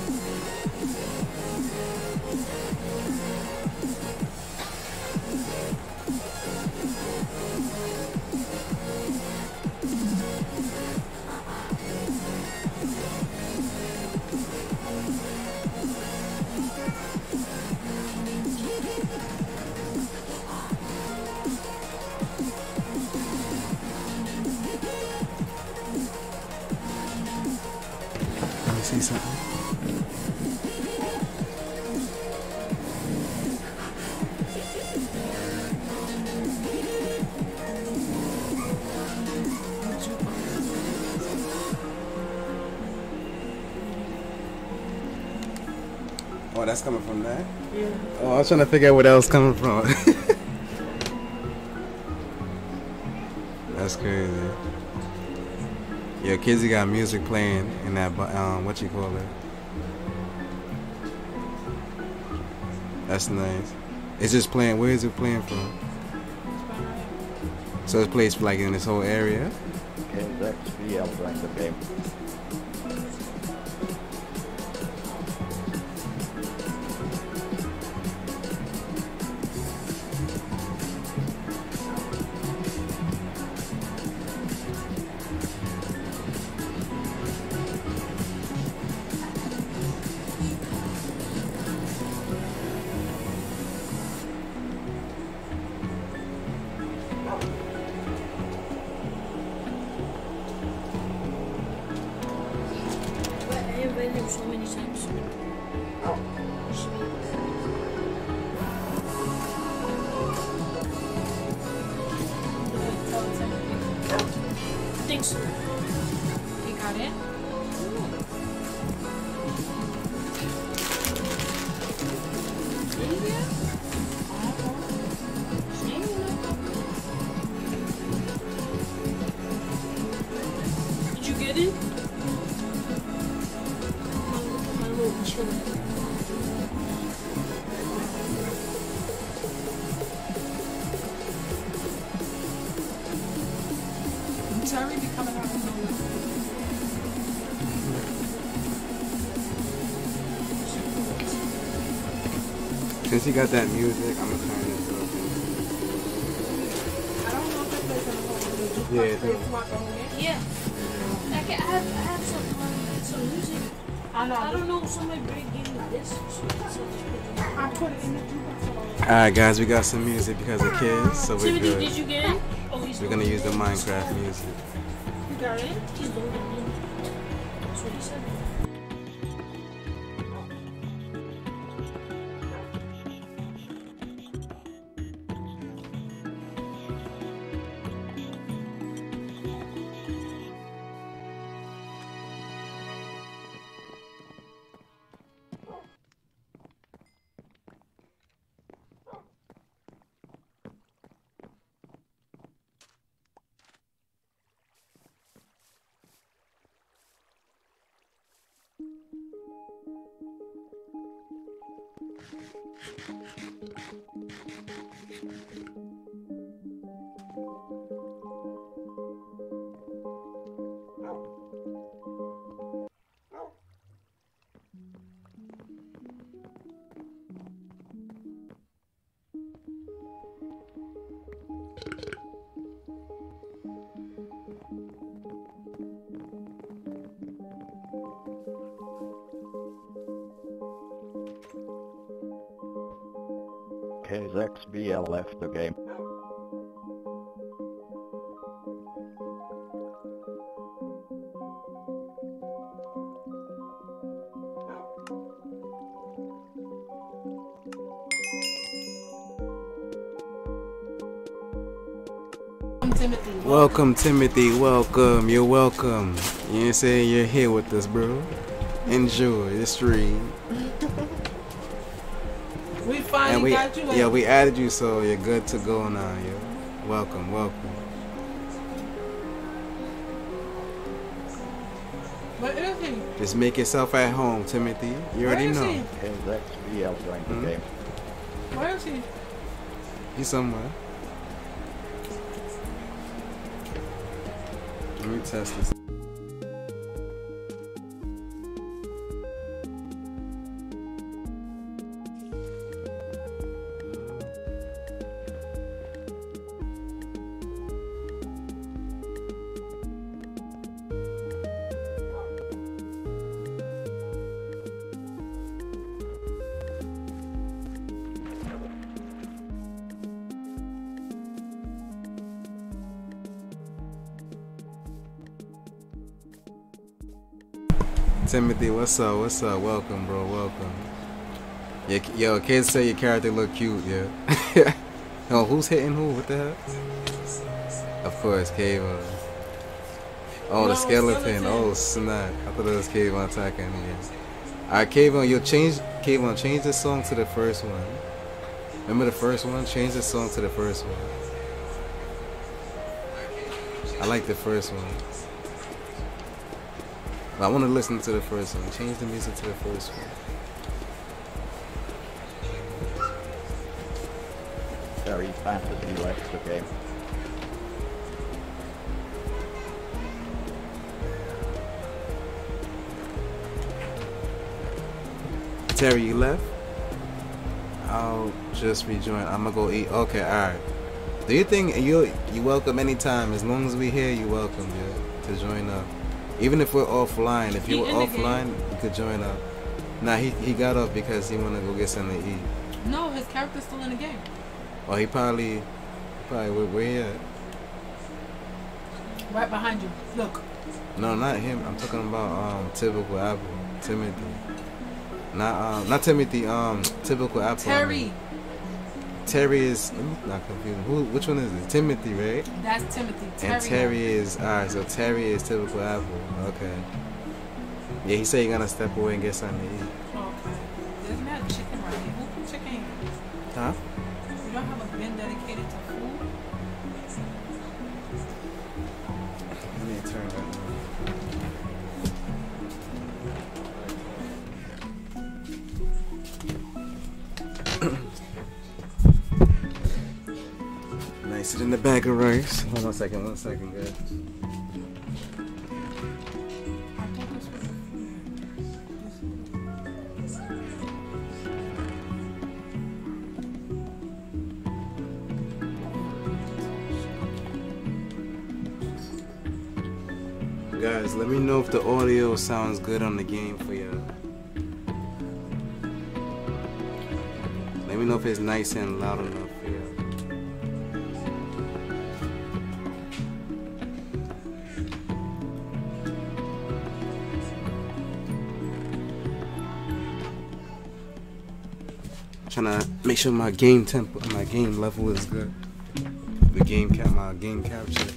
Speaker 1: Oh, I was trying to figure out where that was coming from. that's crazy. Yeah, Kizzy got music playing in that, um, what you call it? That's nice. It's just playing, where is it playing from? So it plays like in this whole area?
Speaker 3: KZXBL joined the.
Speaker 4: But
Speaker 2: got
Speaker 1: that music, I'm gonna turn this up.
Speaker 2: I don't know if it plays on the phone.
Speaker 1: Yeah, it
Speaker 2: play
Speaker 1: does.
Speaker 2: throughout the whole?
Speaker 4: Yeah. I, can, I have, I have some, um, some music.
Speaker 2: I know.
Speaker 4: I don't know, somebody bring gave me this. So
Speaker 2: I put it in the jukebox.
Speaker 1: Alright, guys, we got some music because of kids, so we're
Speaker 4: Timothy,
Speaker 1: good.
Speaker 4: did you get it? Oh, he's
Speaker 1: We're gonna use the Minecraft music.
Speaker 2: You got it?
Speaker 4: He's loading in. That's what he said.
Speaker 3: KZXBL left the game.
Speaker 2: Timothy.
Speaker 1: Welcome, Timothy. Welcome. You're welcome. You I'm saying? You're here with us, bro. Enjoy the stream.
Speaker 2: We finally
Speaker 1: And we,
Speaker 2: got you.
Speaker 1: yeah, we added you, so you're good to go now. Yo. Welcome, welcome.
Speaker 2: Where is he?
Speaker 1: Just make yourself at home, Timothy. You already
Speaker 2: Where is
Speaker 1: know.
Speaker 2: he?
Speaker 3: KZXBL joined the
Speaker 1: Hmm?
Speaker 3: game.
Speaker 2: Where is he?
Speaker 1: He's somewhere. Let me test this. What's up? What's up? Welcome, bro. Welcome. Yeah, yo, kids say your character look cute, yeah. oh, who's hitting who? What the hell? Of course, Kayvon. Oh, the skeleton.
Speaker 2: skeleton.
Speaker 1: Oh, snap. I thought it was Kayvon attacking again. Alright, Kayvon, yo, change, Kayvon, change the song to the first one. Remember the first one? Change the song to the first one. I like the first one. I want to listen to the first one. Change the music to the first one.
Speaker 3: Very fantasy likes the game.
Speaker 1: Terry, you left? I'll just rejoin. I'm gonna go eat. Okay, alright. Do you think you you welcome anytime? As long as we here, you welcome, yeah, to join up. Even if we're offline, if you were
Speaker 2: in the game.
Speaker 1: offline, you could join up. Nah, he he got up because he wanna go get something to eat.
Speaker 2: No, his character's still in the game.
Speaker 1: Or he probably probably where, where he at?
Speaker 2: Right behind you. Look.
Speaker 1: No, not him. I'm talking about um typical Apple, Timothy. Not um not Timothy. Um typical Apple. I mean.
Speaker 2: Terry.
Speaker 1: Is me not confuse. Who? Which one is it? Timothy, right?
Speaker 2: That's Timothy. Terry.
Speaker 1: And Terry is alright. So Terry is typical Apple. Okay. Yeah, he said he gonna step away and get something to eat. Bag of rice. Hold on a second. One second, guys. Guys, let me know if the audio sounds good on the game for you. Let me know if it's nice and loud enough Trying to make sure my game tempo, my game level is good. The game cap, my game capture.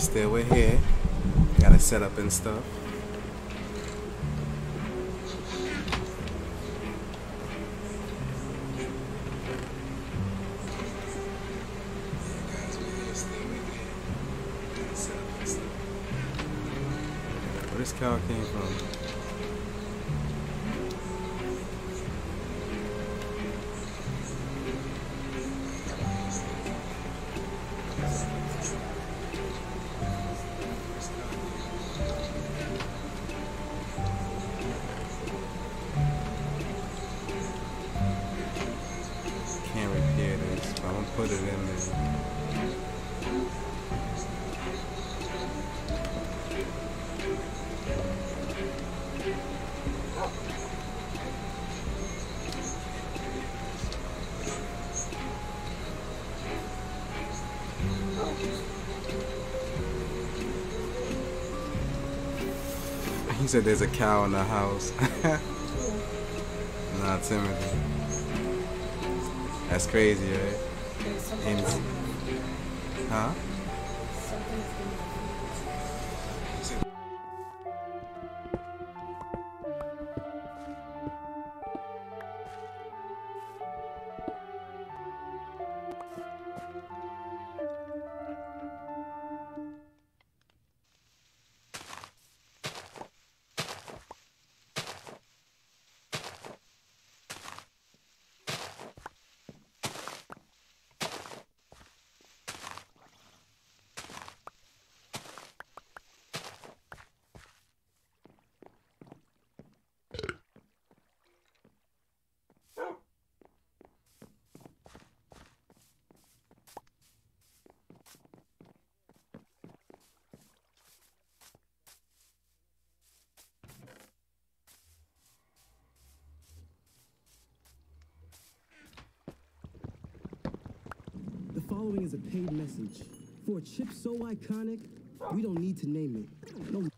Speaker 1: still we're here. Got it set up and stuff. said there's a cow in the house. nah, Timothy. That's crazy, right? Huh?
Speaker 6: a paid message. For a chip so iconic, we don't need to name it. No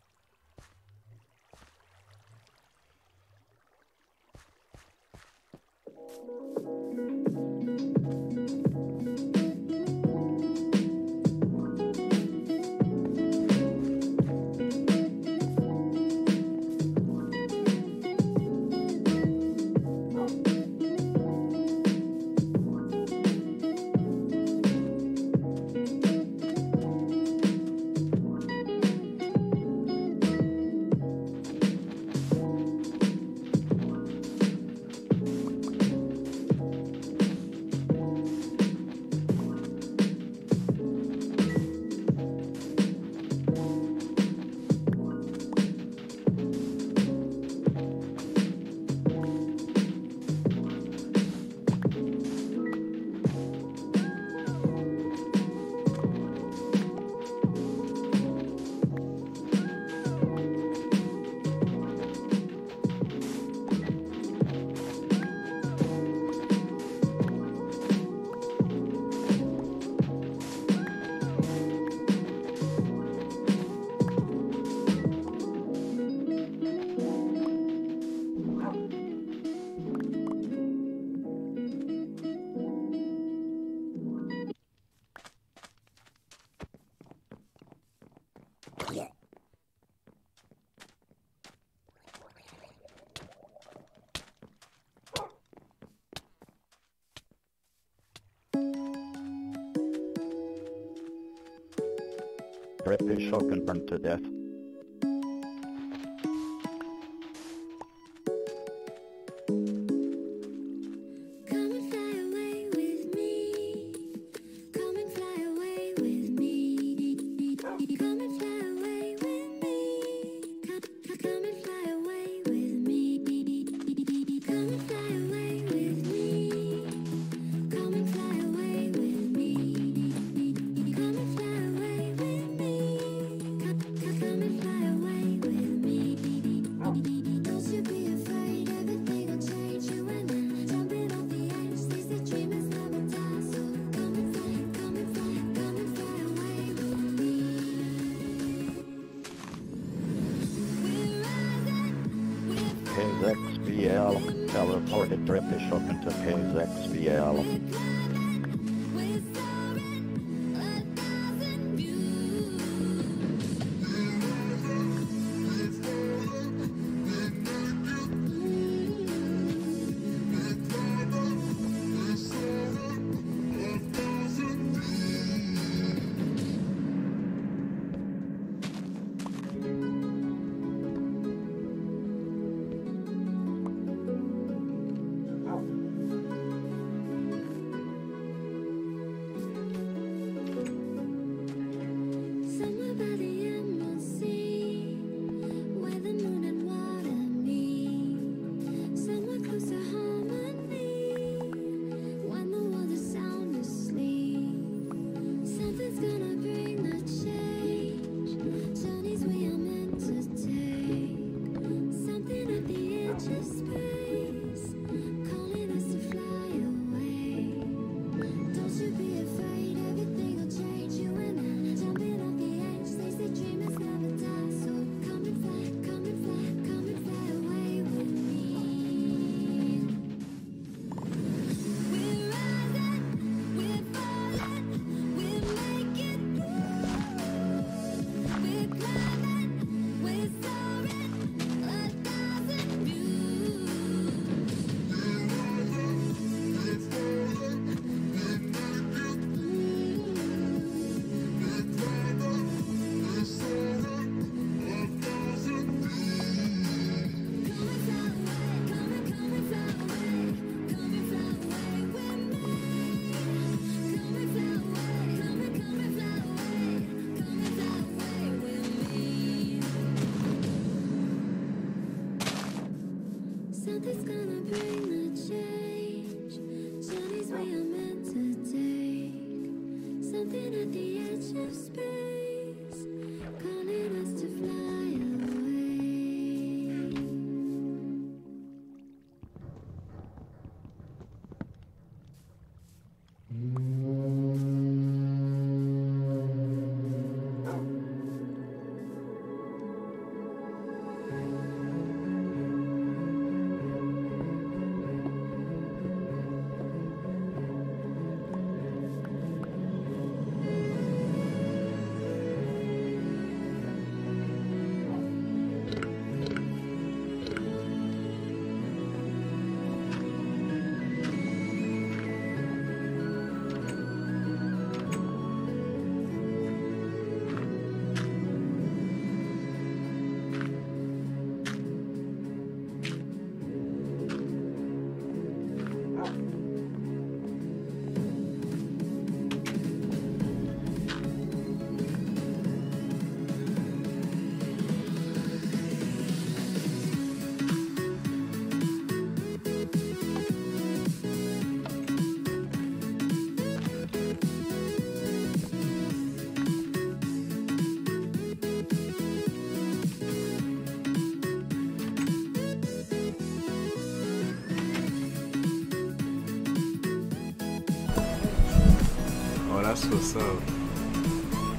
Speaker 1: what's up.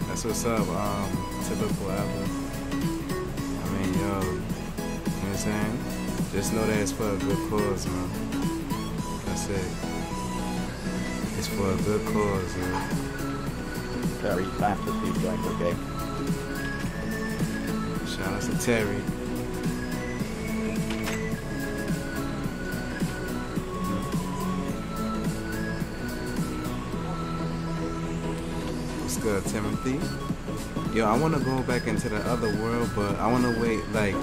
Speaker 1: That's what's up. Um, typical ever. I mean, yo, you know what I'm saying? Just know that it's for a good cause, man. That's it. It's for a good cause, man.
Speaker 3: Terry Fantasy joined the game.
Speaker 1: Shout out to Terry. Timothy? Yo, I want to go back into the other world, but I want to wait. Like,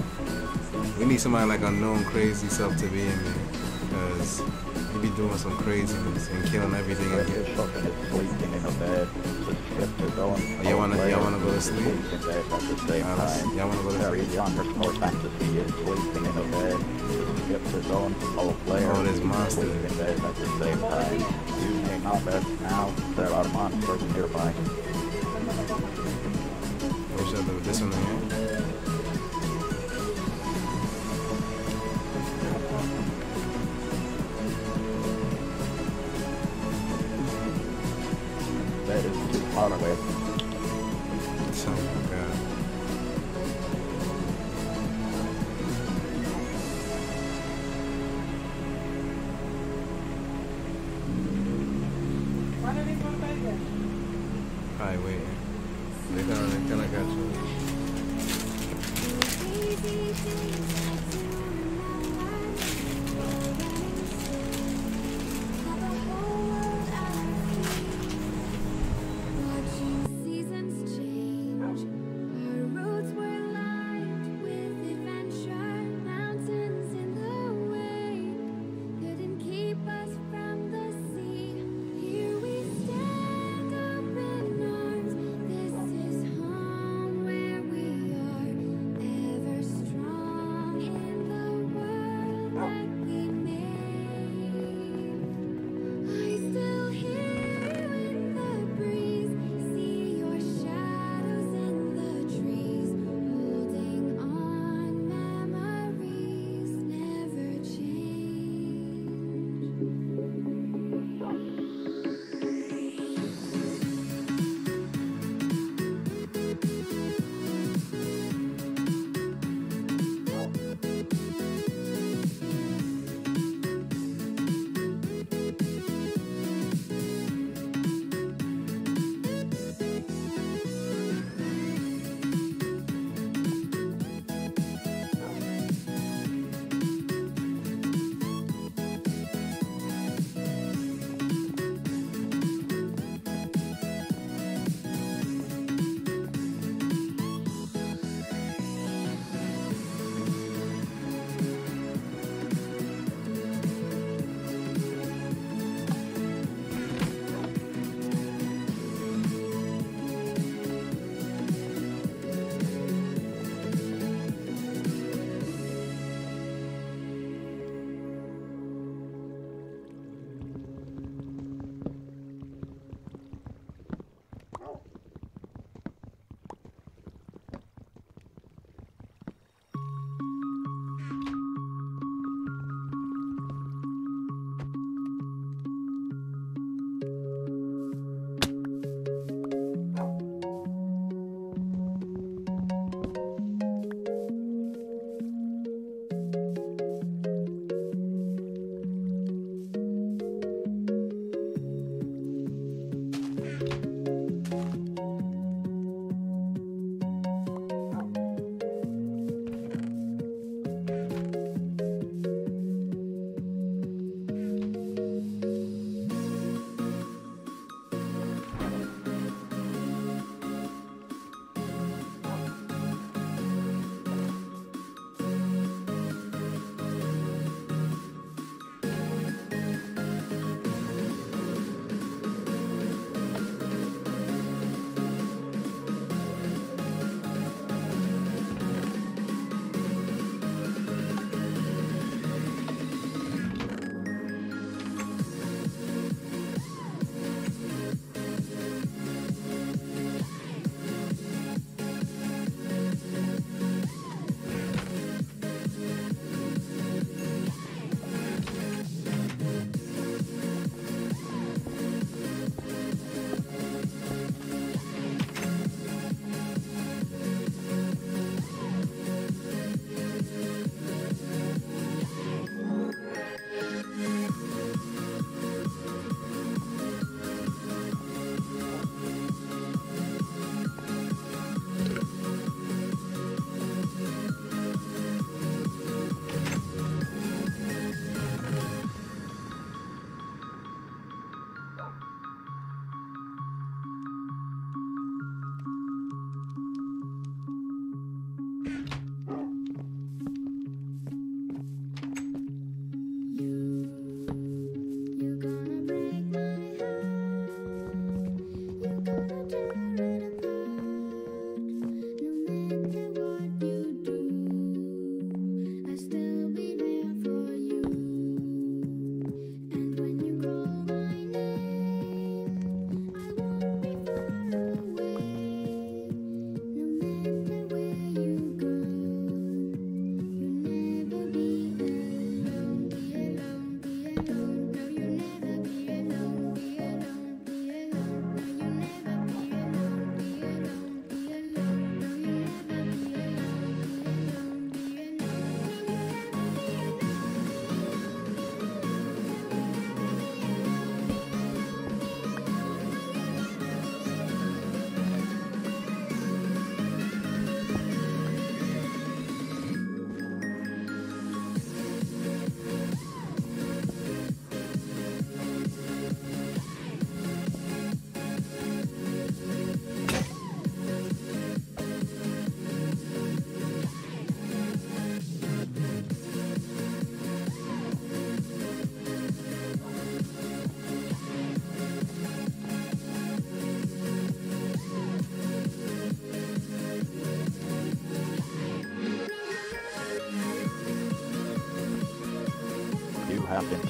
Speaker 1: we need somebody like unknown crazy self to be in there, cause he be doing some craziness and killing everything. In here.
Speaker 3: fucking sleeping in a bed. The ships are going.
Speaker 1: Oh, y'all wanna- y'all wanna go to sleep?
Speaker 3: sleep in bed at the same
Speaker 1: Uh, y'all wanna go to sleep?
Speaker 3: Younger Fantasy is sleeping in a bed. The ships are going. All players
Speaker 1: Oh, this monster.
Speaker 3: sleep in bed at the same time. Using non-bed now. There are monsters nearby. Bed is too far away.
Speaker 1: My.
Speaker 2: Why did they
Speaker 1: waiting. They they.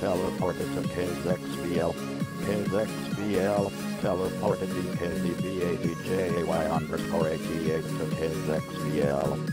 Speaker 3: Teleported to KZXBL. KZXBL teleported DKZBADJY underscore 88 to KZXBL.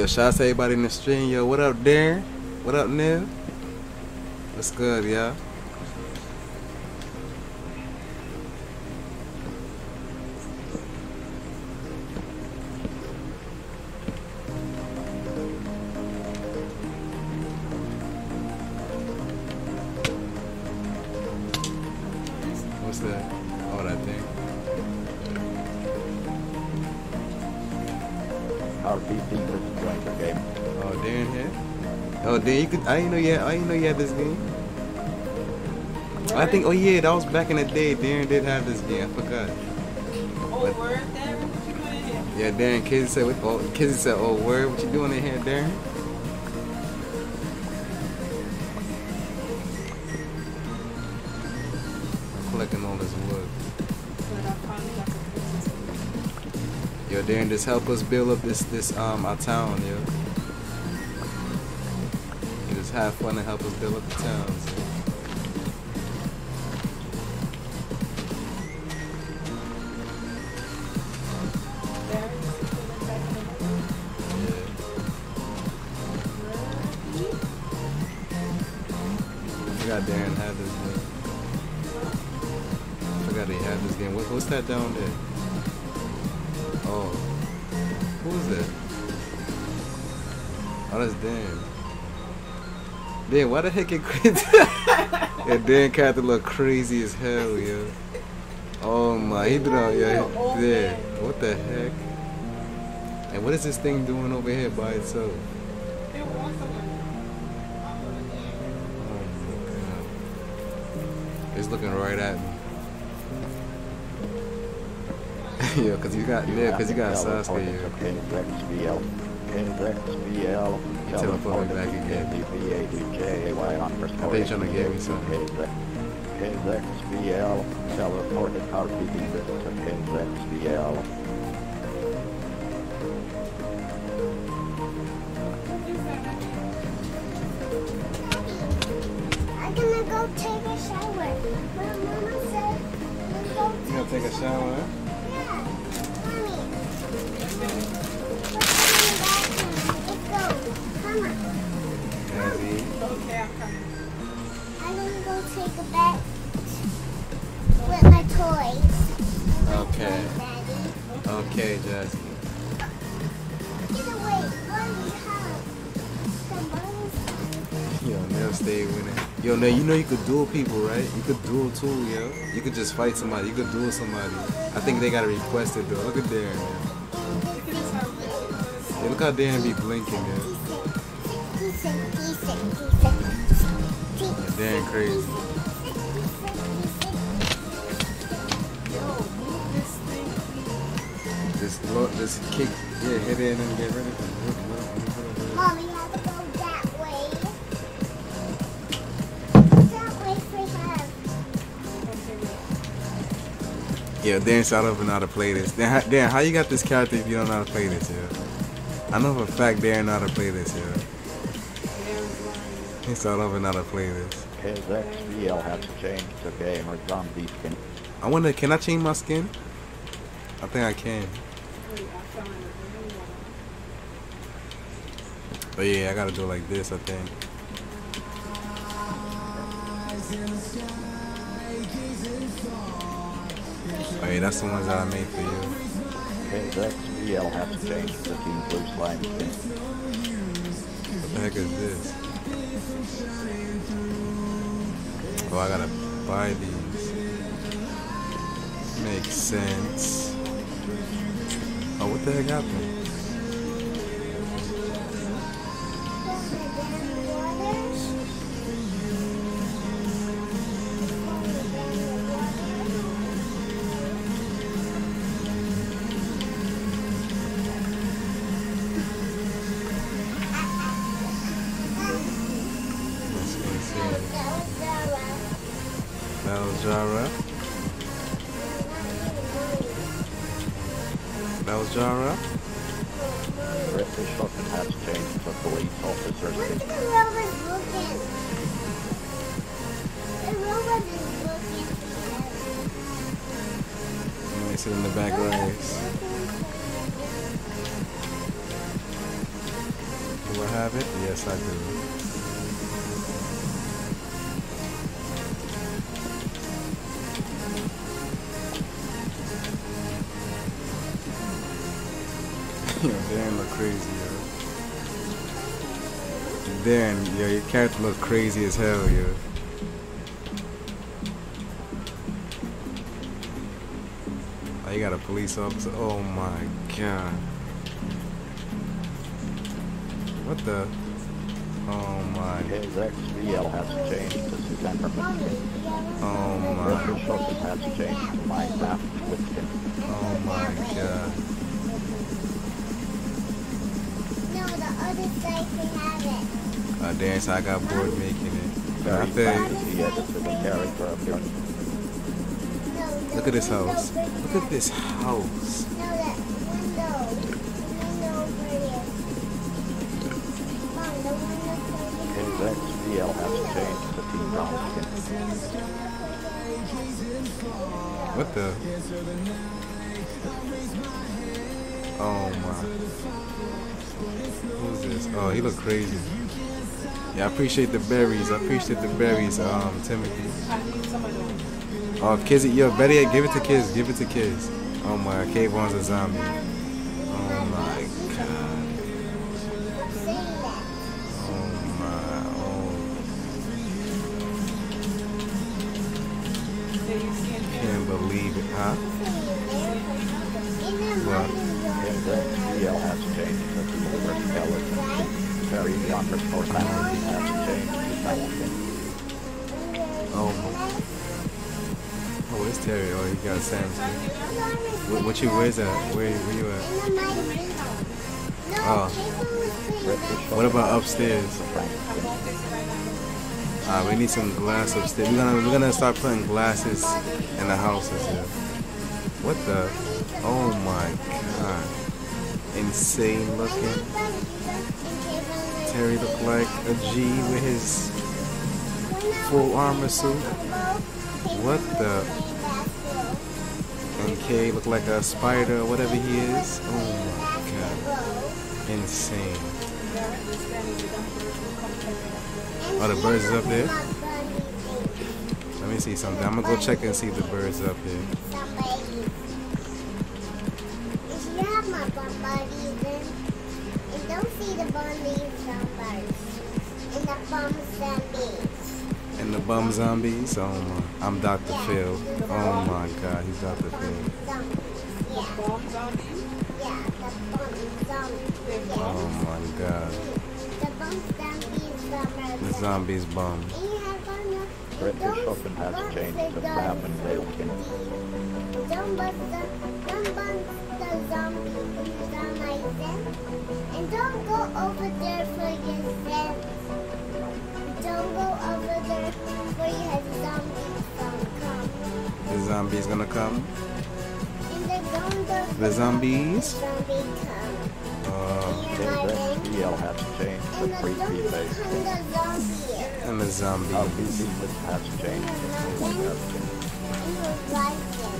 Speaker 1: Yo, shout out to everybody in the stream. Yo, what up, Darren? What up, Neal? What's good, y'all? Could. I didn't know you. Had, I didn't know you had this game. I think. Oh yeah, that was back in the day. Darren did have this game. I forgot.
Speaker 2: Oh, word, Darren? What you doing in here?
Speaker 1: Yeah, Darren. Kizzy said. What, oh, Kizzy said. Oh, word. What you doing in here, Darren? I'm collecting all this wood.
Speaker 2: But I finally got the pieces.
Speaker 1: Yo, Darren, just help us build up this this um our town, yo. Just have fun and help us build up the towns. forgot Darren had this game. I forgot they had this game. What, what's that down there? Dan, why the heck it quit? yeah, Dan got to look crazy as hell, yo. Oh my, he did all, yeah, yeah. What the heck? And what is this thing doing over here by itself?
Speaker 2: It wants someone.
Speaker 1: Oh my god. It's looking right at me. yeah, cause you got yeah, cause you got Sasuke
Speaker 3: teleported
Speaker 1: here.
Speaker 3: to KZXBL. KZXBL
Speaker 1: back again.
Speaker 3: KZBADJY underscore
Speaker 1: I think you're trying to get me
Speaker 3: 88
Speaker 1: something.
Speaker 3: KZXBL teleported RPP to KZXBL.
Speaker 8: I'm gonna go take a shower. My mama said let's go
Speaker 1: You gonna take a shower? Huh?
Speaker 8: Yeah. Mommy.
Speaker 1: Yo, Neal, you know you could duel people, right? You could duel too, yo. You could just fight somebody. You could duel somebody. I think they gotta request it though. Look at Darren, man. Yeah, look how Darren be blinking,
Speaker 8: decent.
Speaker 1: Yeah, Darren crazy. Just just kick, yeah, hit it and get rid of it.
Speaker 2: Okay.
Speaker 1: Yeah, Dan, so I don't even know how to play this. Dan, how, Dan, how you got this character if you don't know how to play this, yo? I know for a fact Dan know how to play this, yo.
Speaker 2: Darren's lying.
Speaker 1: He said I don't even know how to play this.
Speaker 3: KZXBL has changed to gamer zombie skin.
Speaker 1: I wonder, can I change my skin? I think I can.
Speaker 2: Wait, I found it. Give me one.
Speaker 1: But yeah, I gotta do it like this, I think. Oh yeah, that's the ones that I made for you.
Speaker 3: KZXBL has have to change Team Blue Slime skin.
Speaker 1: What the heck is this? Oh, I gotta buy these. Makes sense. Oh, what the heck happened? Character look crazy as hell, yo. Oh, you got a police officer? Oh my god. What the? Oh my.
Speaker 3: His XVL oh has changed to temperament.
Speaker 1: Oh my.
Speaker 3: British often has changed to Minecraft with him.
Speaker 1: Oh my god.
Speaker 8: No, the other side can have
Speaker 1: Uh, Darren, I got bored making it.
Speaker 3: Very
Speaker 1: I feel
Speaker 3: fast as he edited the character appearance.
Speaker 8: No,
Speaker 1: Look at this house. Look at this house.
Speaker 8: No, that window. The window over here. Mom, the window
Speaker 3: His XVL has changed to Team Pumpkin.
Speaker 1: What the? Oh my. Who's this? Oh, he look crazy. Yeah, I appreciate the berries. I appreciate the berries, um, Timothy. Oh, Kids, yo, better give it to kids. Give it to kids. Oh my, Kayvon's a zombie. Upstairs? Uh, we need some glass upstairs. We're gonna we're gonna start putting glasses in the houses here. What the? Oh my god! Insane looking. Terry look like a G with his full armor suit. What the? And K look like a spider whatever he is. Oh my god! Insane. Oh, the birds is up there? Let me see something. I'm gonna go check and see if the birds up there.
Speaker 8: If you have my bum buddies then, and don't see the bunnies numbers, and the bum zombies.
Speaker 1: And the bum zombies. Oh my! I'm Dr. Phil. Oh my god, he's Dr. Phil.
Speaker 8: Zombies. Yeah,
Speaker 2: Bomb zombies.
Speaker 8: Oh yeah, the bum zombies. Yeah.
Speaker 1: Oh my god.
Speaker 8: The, don't bust the zombie when you sound like them. And don't go over there for your sins. Don't go over there for your zombies don't come.
Speaker 1: The zombies gonna come.
Speaker 8: And then don't go
Speaker 1: The zombies.
Speaker 8: zombie come.
Speaker 1: Uh,
Speaker 8: Hear
Speaker 3: His
Speaker 8: my name?
Speaker 3: XVL has to
Speaker 8: And the
Speaker 3: 3P
Speaker 8: zombies
Speaker 3: based.
Speaker 8: come the zombie.
Speaker 1: and the zombies.
Speaker 3: RPG has to Team Pumpkin.
Speaker 8: And you like it.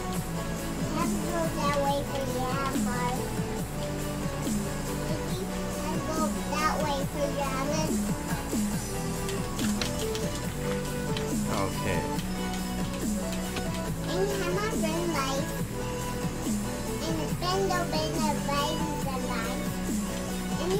Speaker 8: Have to go that way for your hammer. And go that way for your hammer.
Speaker 1: Okay.
Speaker 8: And you have my friend life. And the friend open the babies and life. And
Speaker 1: Trees.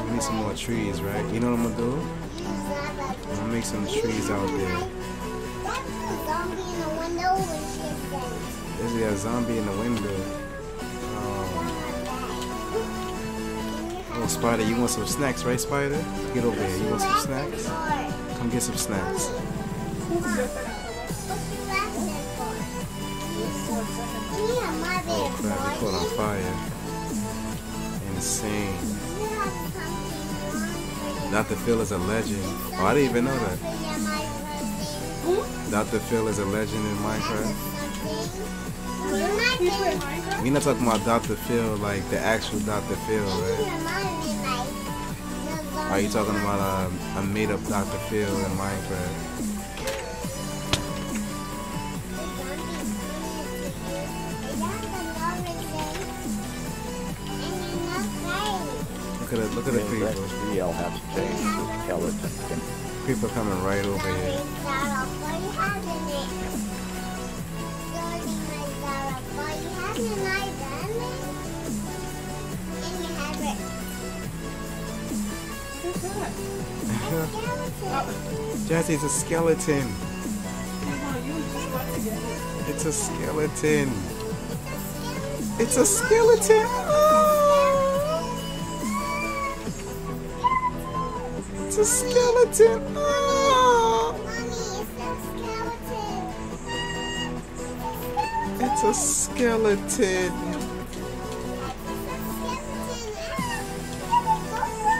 Speaker 1: We need some more trees, right? You know what I'm gonna do?
Speaker 8: I'm have a
Speaker 1: I'm
Speaker 8: make some trees out there. There's a zombie in the window. Um, oh, Spider, you want some snacks, right, Spider? Get over here. You want some snacks? Come get some snacks. Caught on fire. Insane. Dr. Phil is a legend. Oh, I didn't even know that. Dr. Phil is a legend in Minecraft. We not talking about Dr. Phil, like the actual Dr. Phil, right? Are you talking about a made up Dr. Phil in Minecraft? Look at it, look at the
Speaker 3: His
Speaker 8: creeper.
Speaker 3: XPL has changed to skeleton skin.
Speaker 8: Creeper coming right over here. Jazzy's a skeleton.
Speaker 2: Come on, you just about to get it.
Speaker 8: It's a skeleton. It's a skeleton. Oh, it's a skeleton. Oh, it's a skeleton.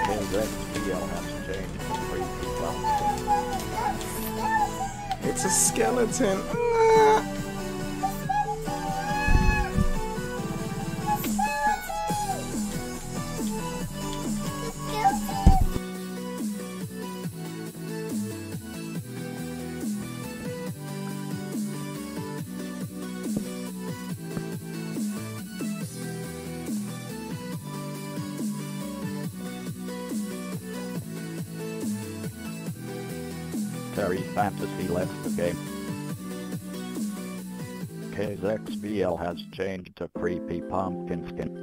Speaker 3: His XPL has changed to creepy.
Speaker 8: It's a skeleton.
Speaker 3: XPL has changed to creepy pumpkin skin.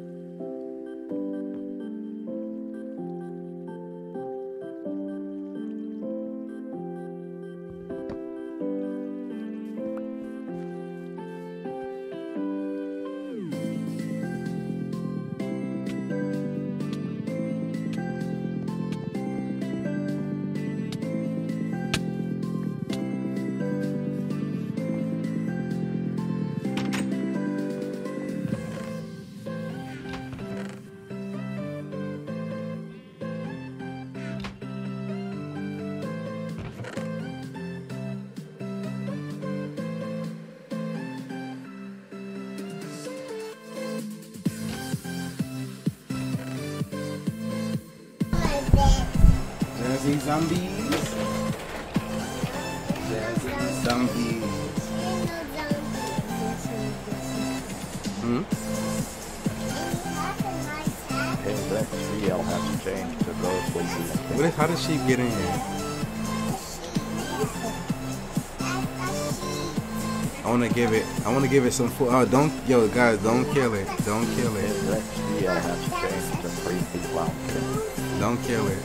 Speaker 8: Give it some food. Oh, don't, yo, guys, don't kill it. Don't kill it.
Speaker 3: XPL uh, has changed to creepy clown skin.
Speaker 8: Don't kill it.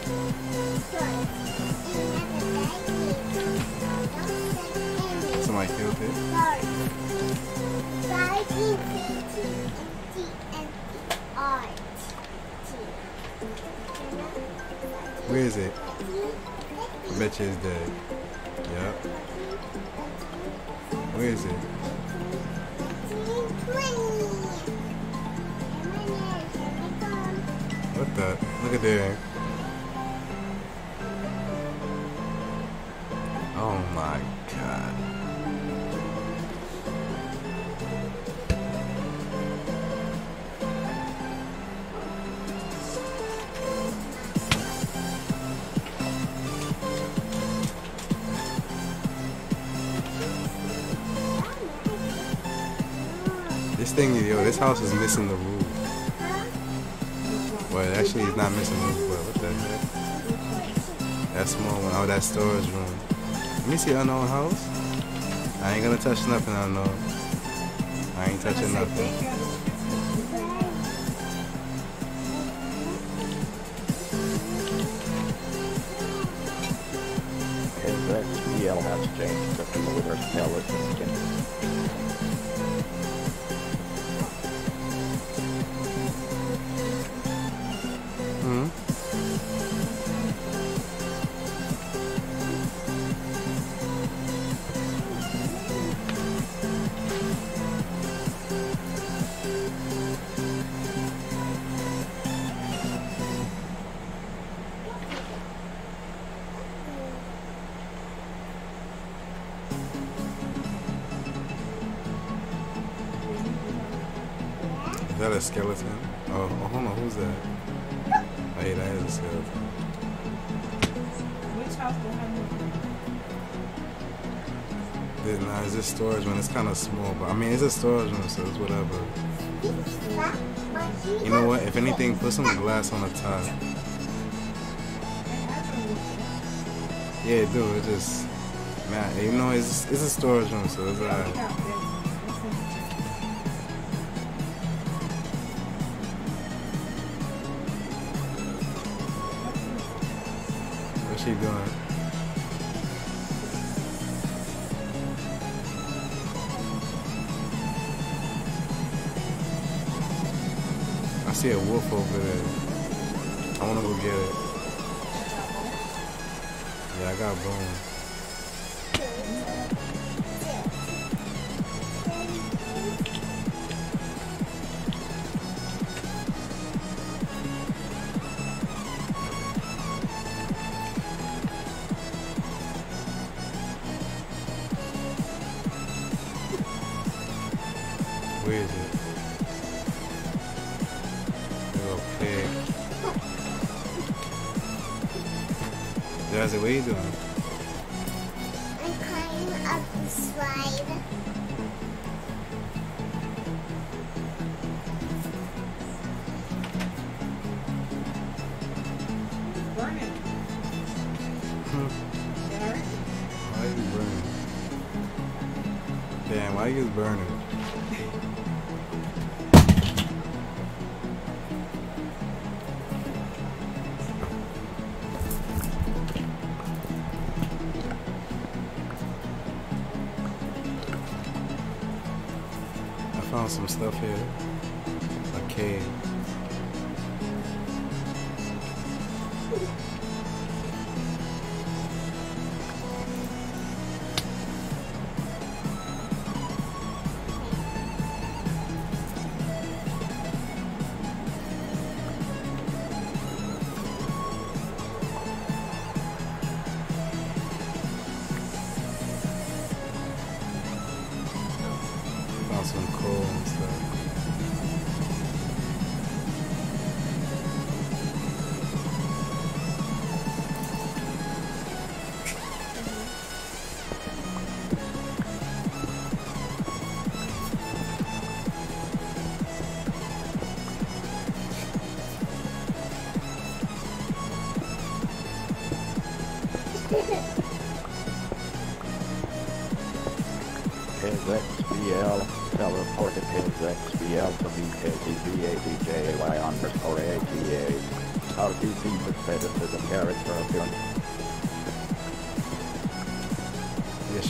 Speaker 8: Somebody killed it. Where is it? I bet you it's dead. Yep. Where is it? What the? Look at there. Oh my god. This house is missing the roof. Well, actually, it's not missing the roof, but what the heck? That small one. Oh, that storage room. Let me see unknown house. I ain't gonna touch nothing unknown. I ain't touching nothing.
Speaker 3: His XBL has changed to floater skeleton skin.
Speaker 1: Whatever. You know what? If anything, put some glass on the top. Yeah, dude, it. Just, man, you know, it's it's a storage room, so it's alright. Wolf over there. I wanna go get it. Yeah, I got bone. Some stuff here.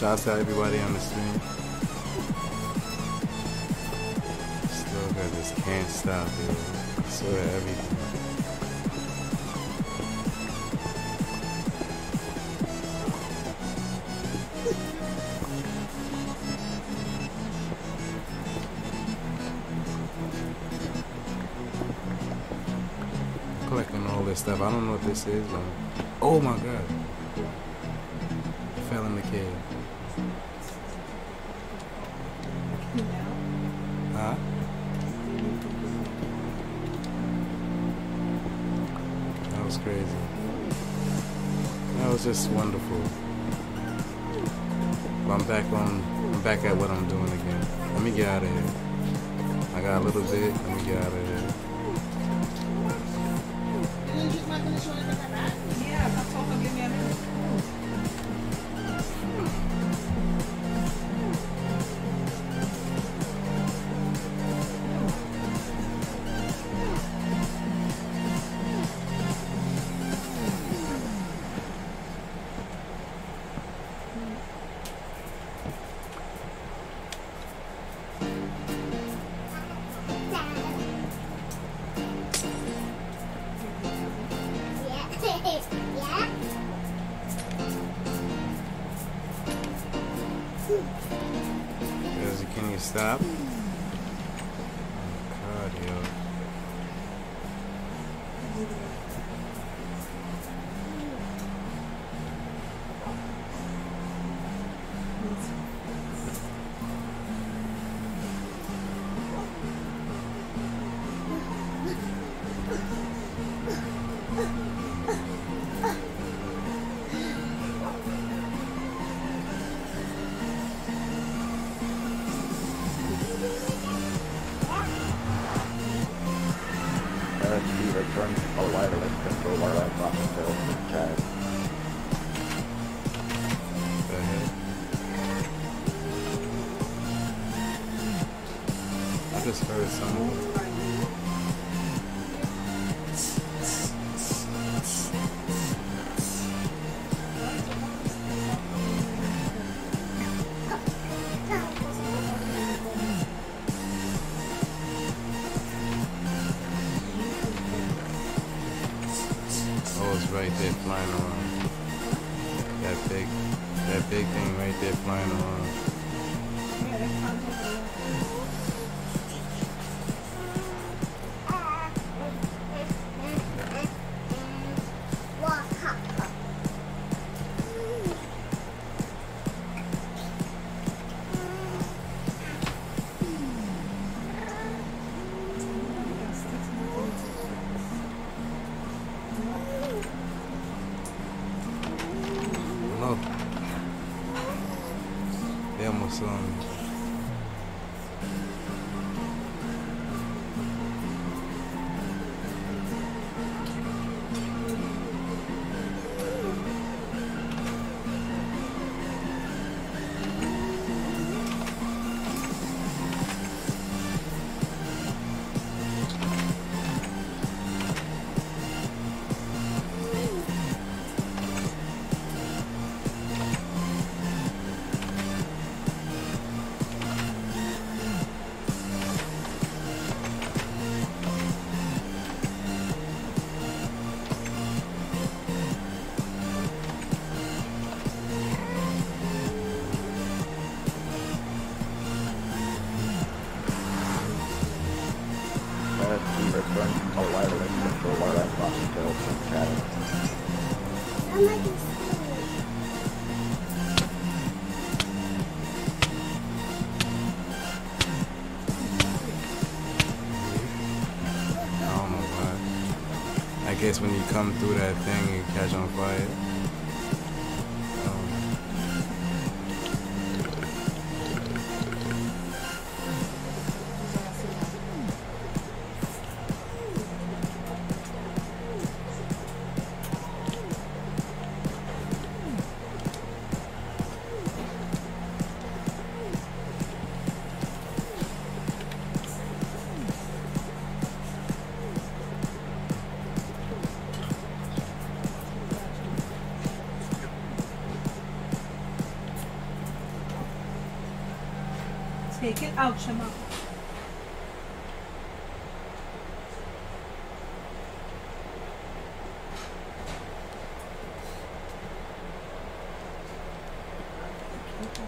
Speaker 1: Yeah, shout out to everybody on the stream. Still got this can't stop, dude. I swear everything. Collecting all this stuff. I don't know what this is, but oh my god. The. Huh? That was crazy. That was just wonderful. I'm back on. I'm back at what I'm doing again. Let me get out of here. I got a little bit. Let me get out of here.
Speaker 2: Yeah, I told her give me a minute.
Speaker 1: Come through that thing, and catch on fire.
Speaker 2: Auch schon mal. Okay,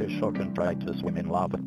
Speaker 8: crayfish hook and to swim in lava.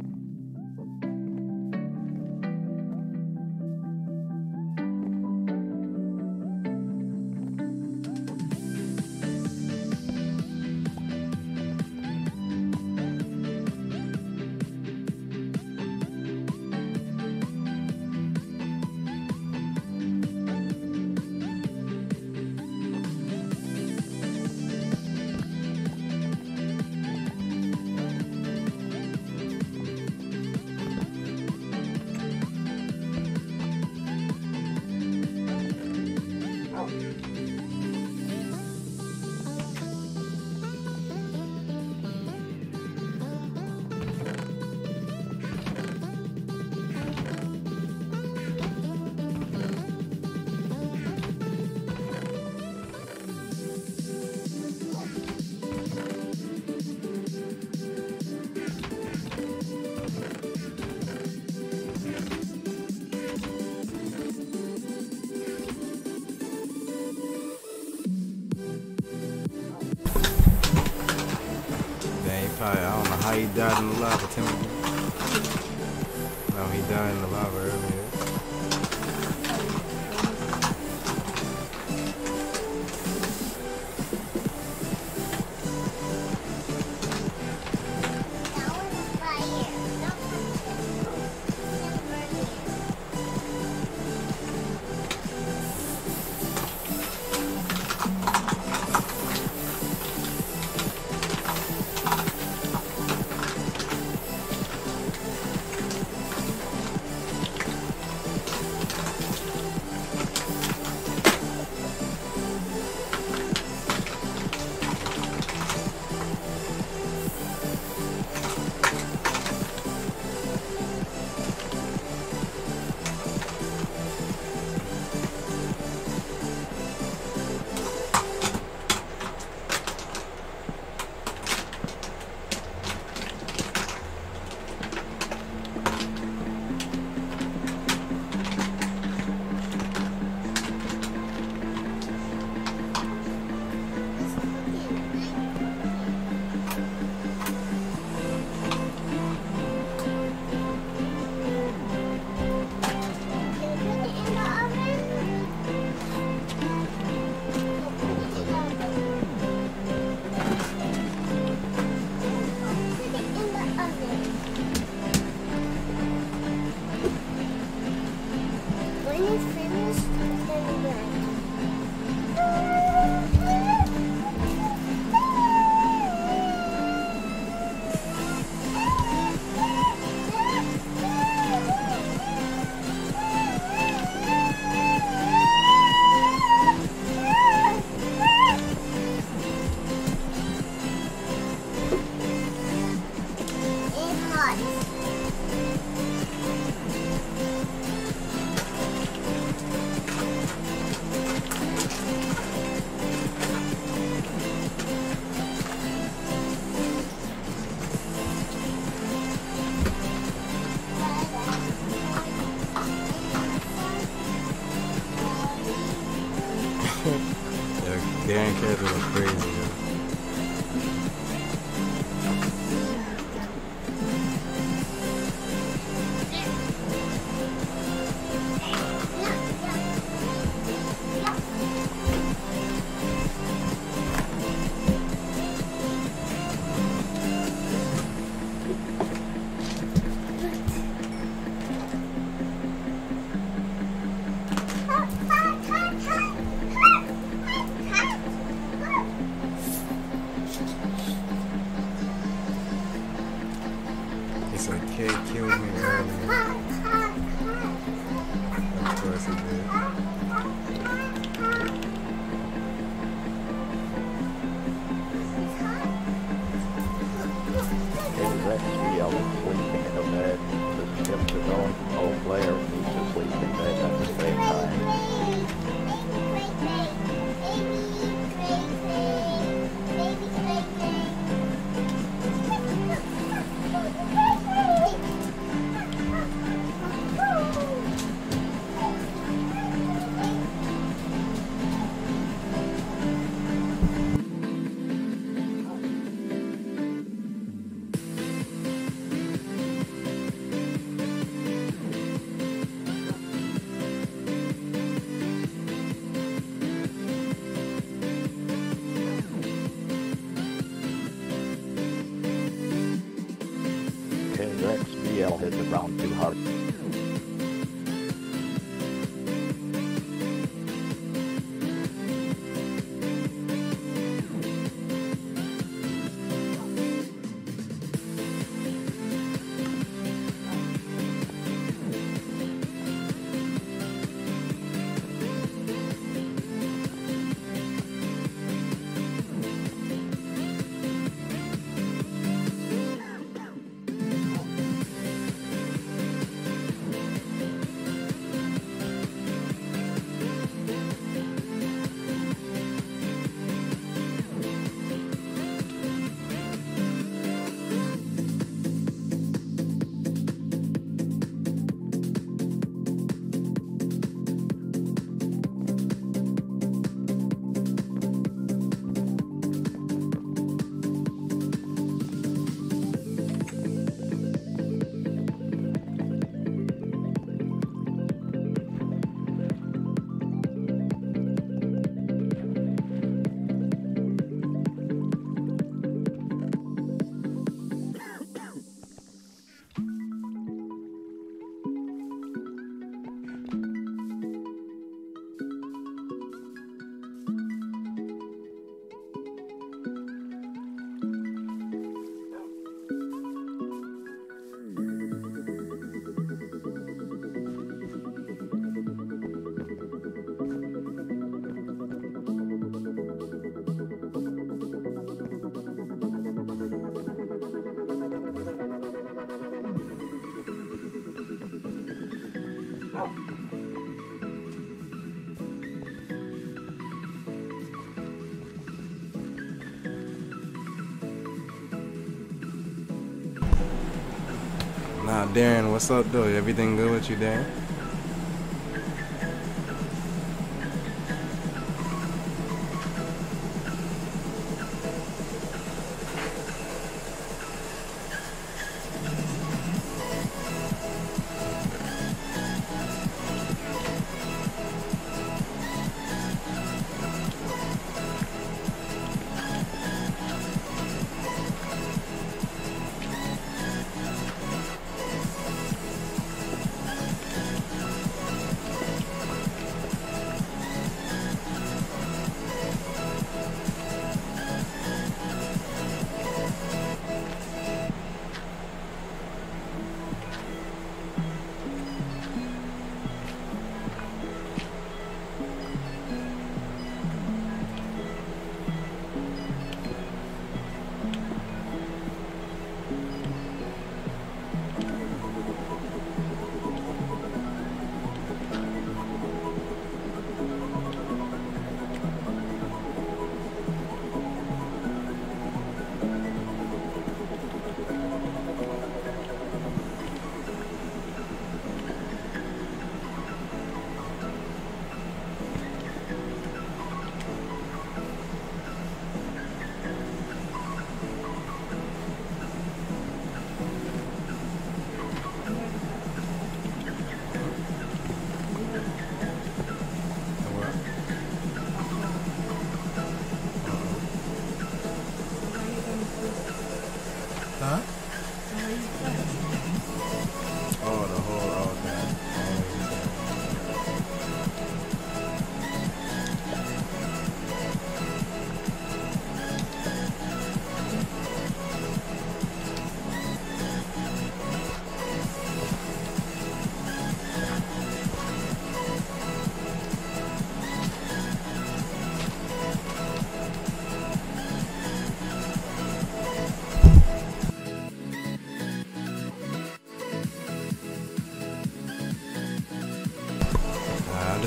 Speaker 9: Darren,
Speaker 1: what's up though? Everything good with you, Darren?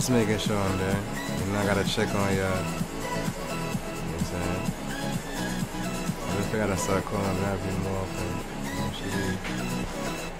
Speaker 1: Just making sure I'm there. Know, I gotta check on y'all. You know what I'm saying? I just gotta start calling Abby more often. You know,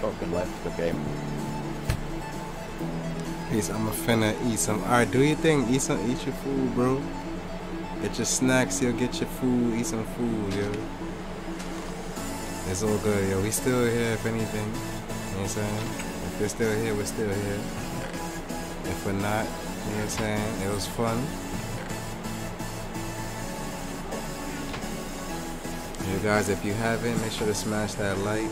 Speaker 3: British left the game.
Speaker 1: Peace. I'm a finna eat some. Alright, do your thing. Eat some. Eat your food, bro. Get your snacks. Yo, get your food. Eat some food, yo. It's all good, yo. We still here, if anything. You know what I'm saying? If we're still here, we're still here. If we're not, you know what I'm saying? It was fun. You guys, if you haven't, make sure to smash that like.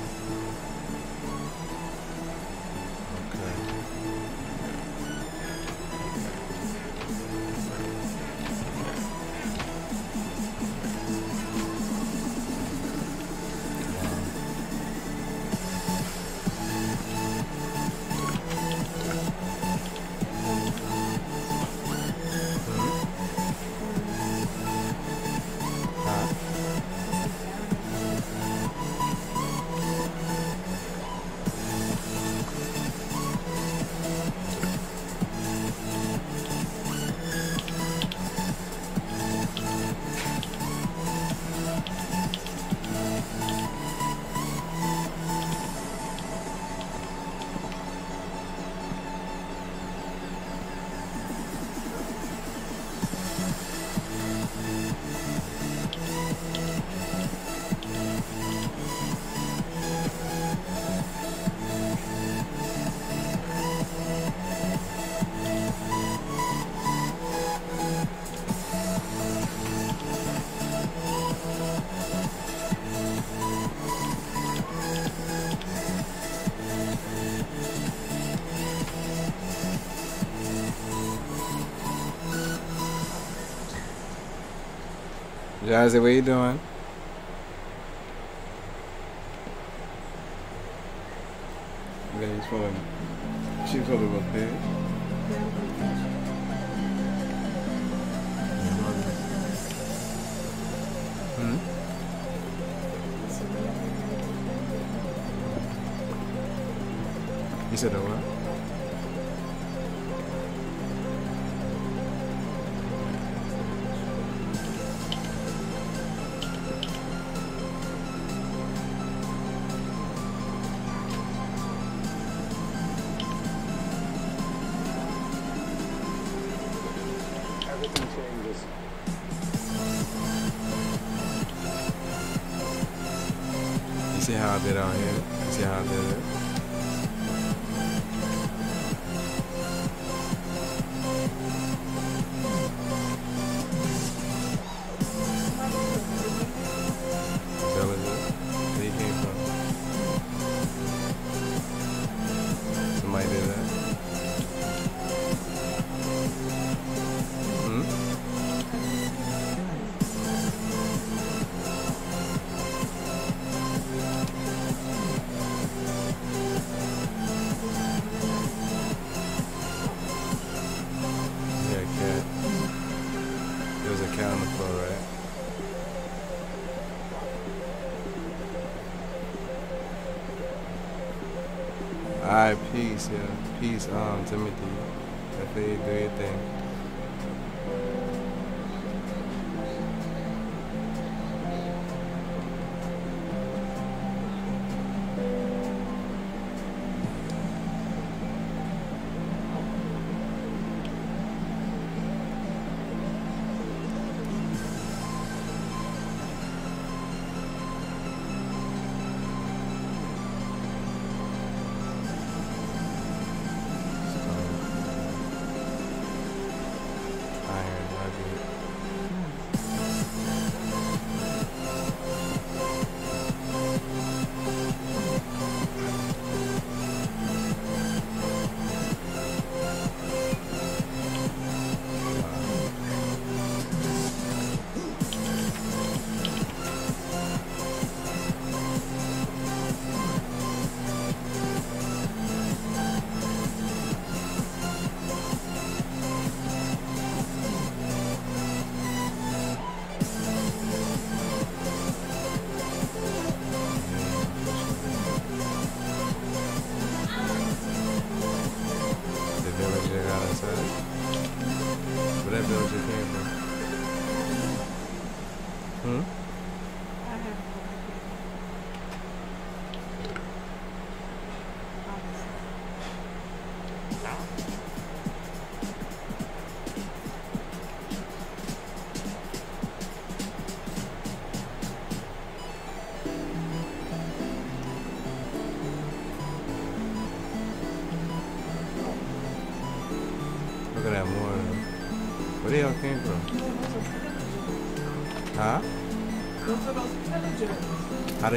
Speaker 1: Jazzy, what you doing?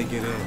Speaker 2: They get in?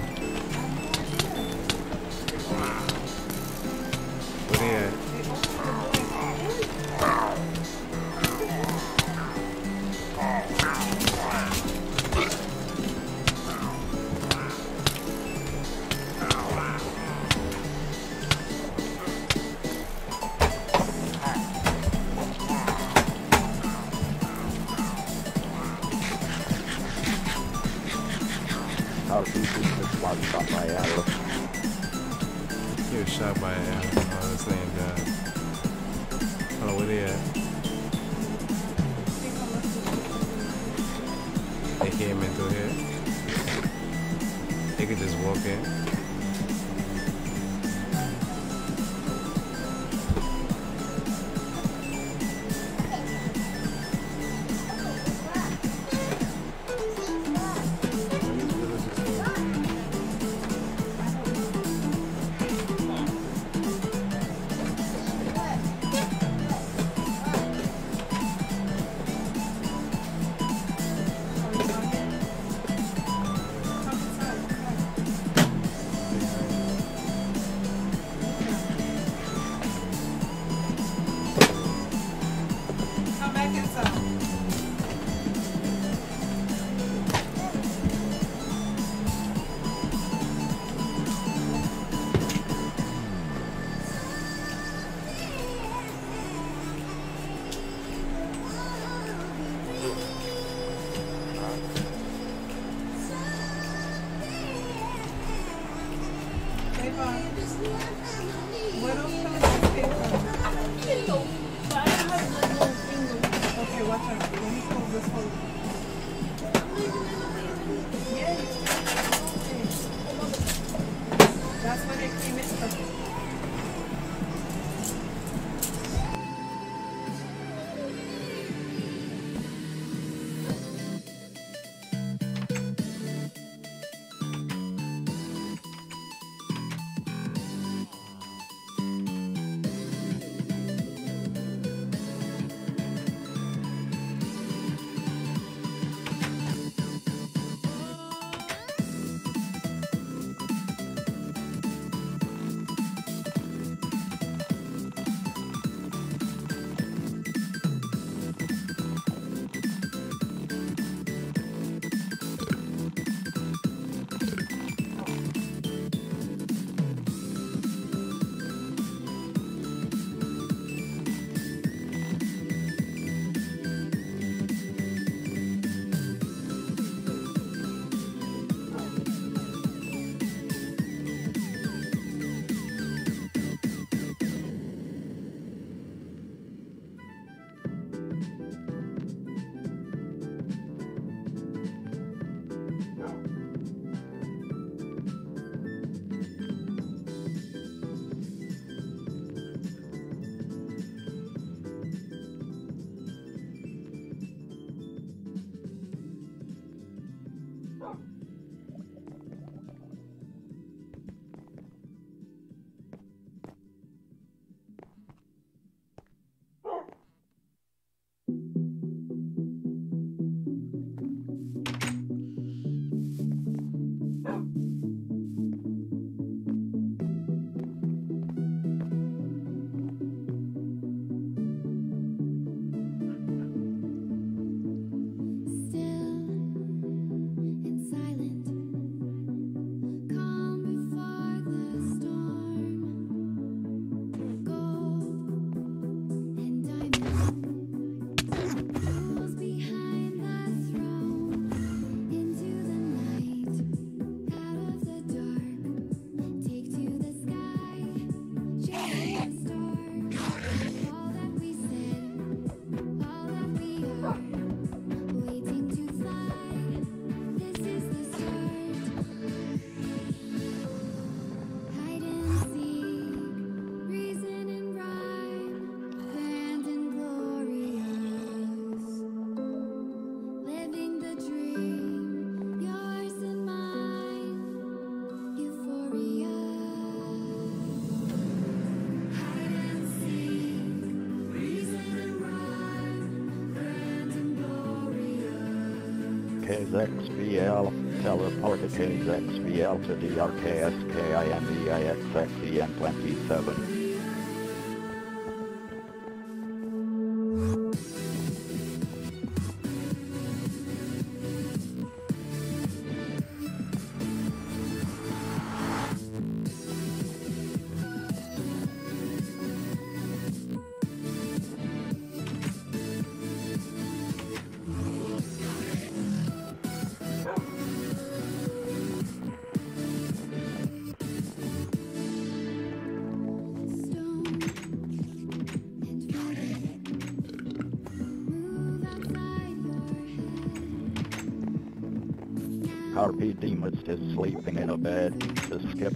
Speaker 6: XVL, Teleporticus, XVL to DRKSKINEIXXEN27.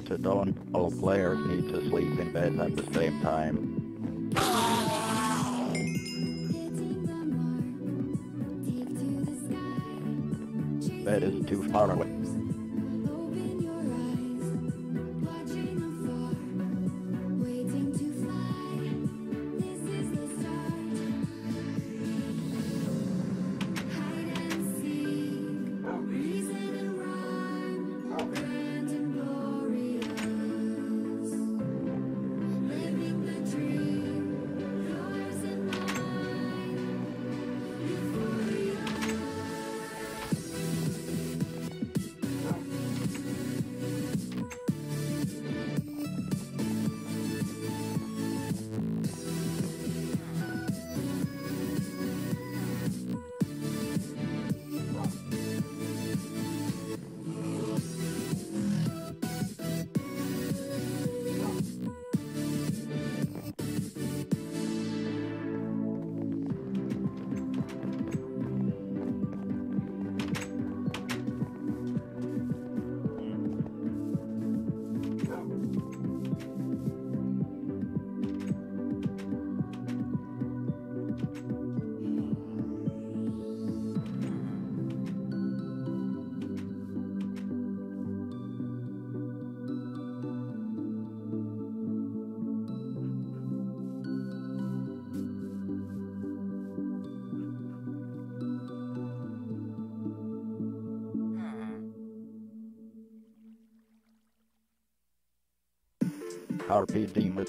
Speaker 6: To dawn, all players need to sleep in bed at the same time. Bed is too far away.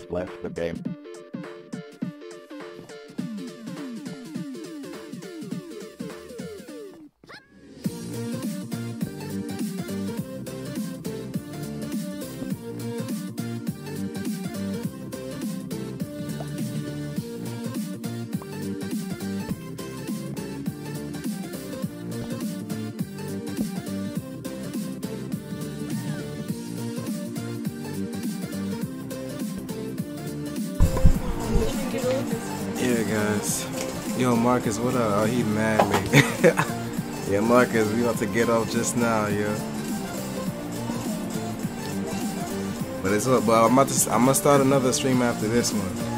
Speaker 6: Left the game.
Speaker 8: Marcus, what up? Oh, he mad me. yeah, Marcus, we about to get off just now, yeah. But it's up. But I'm about to. I'm gonna start another stream after this one.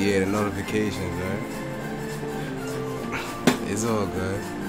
Speaker 8: Yeah, the notifications, right? It's all good.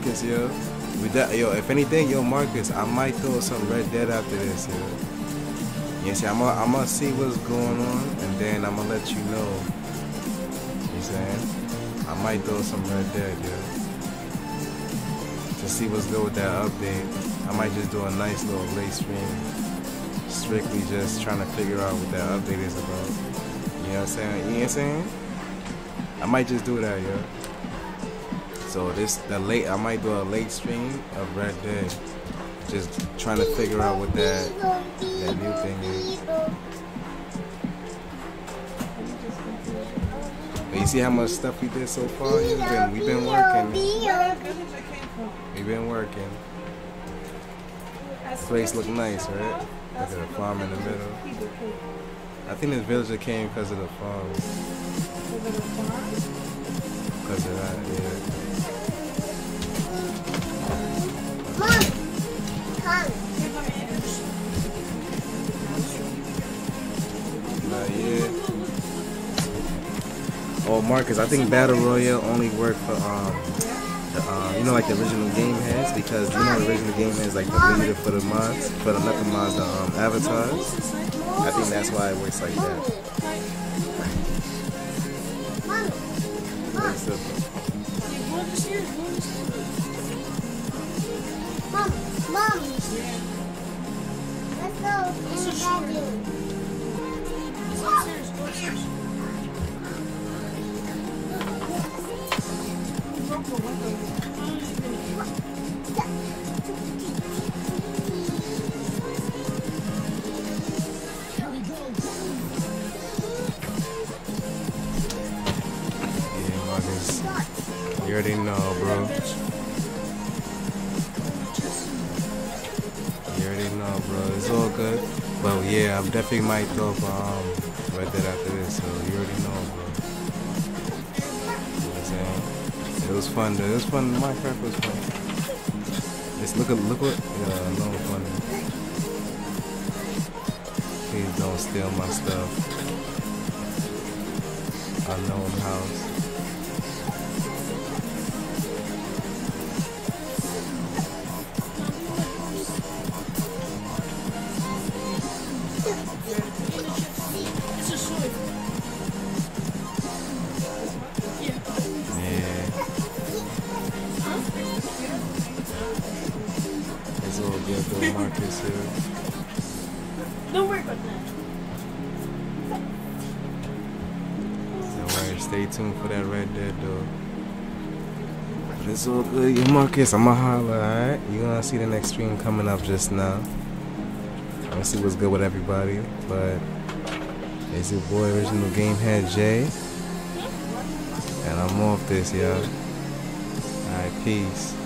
Speaker 1: Marcus, yo. We that, yo, if anything, yo, Marcus, I might throw some Red Dead after this, yo. You see, I'm gonna, I'm gonna see what's going on, and then I'm gonna let you know. You saying? I might throw some Red Dead, yo. To see what's good with that update. I might just do a nice little late stream. Strictly just trying to figure out what that update is about. You know what I'm saying? You know what I'm saying? I might just do that, yo. So this the late I might do a late stream of Red Dead. Just trying to figure out what that that new thing is. But you see how much stuff we did so far? We've been we've been working. We've been working.
Speaker 2: That's
Speaker 1: Place look nice, right? Look at the farm in the middle. I think this villager came because of the farm? Because of that, yeah. Not yet. Oh, Marcus, I think Battle Royale only worked for um, the, um, you know, like the original game has because you know the original game has like the leader for the mods, for the not the mods, the um, avatars. I think that's why it works like that.
Speaker 8: Mom, mom. Let's go in the bedroom.
Speaker 4: Go upstairs, go upstairs.
Speaker 2: Broke the window.
Speaker 1: But yeah, I definitely might throw up um, Red Dead after this, so you already know, bro. You know I'm? It was fun, though. It was fun. Minecraft was fun. Just look at, look what, yeah, no fun. Please don't steal my stuff. Unknown house. Marcus. I'ma holler, alright? you gonna see the next stream coming up just now. I'm see what's good with everybody. But it's your boy, Original Gamehead Jay. And I'm off this, y'all. Alright, peace.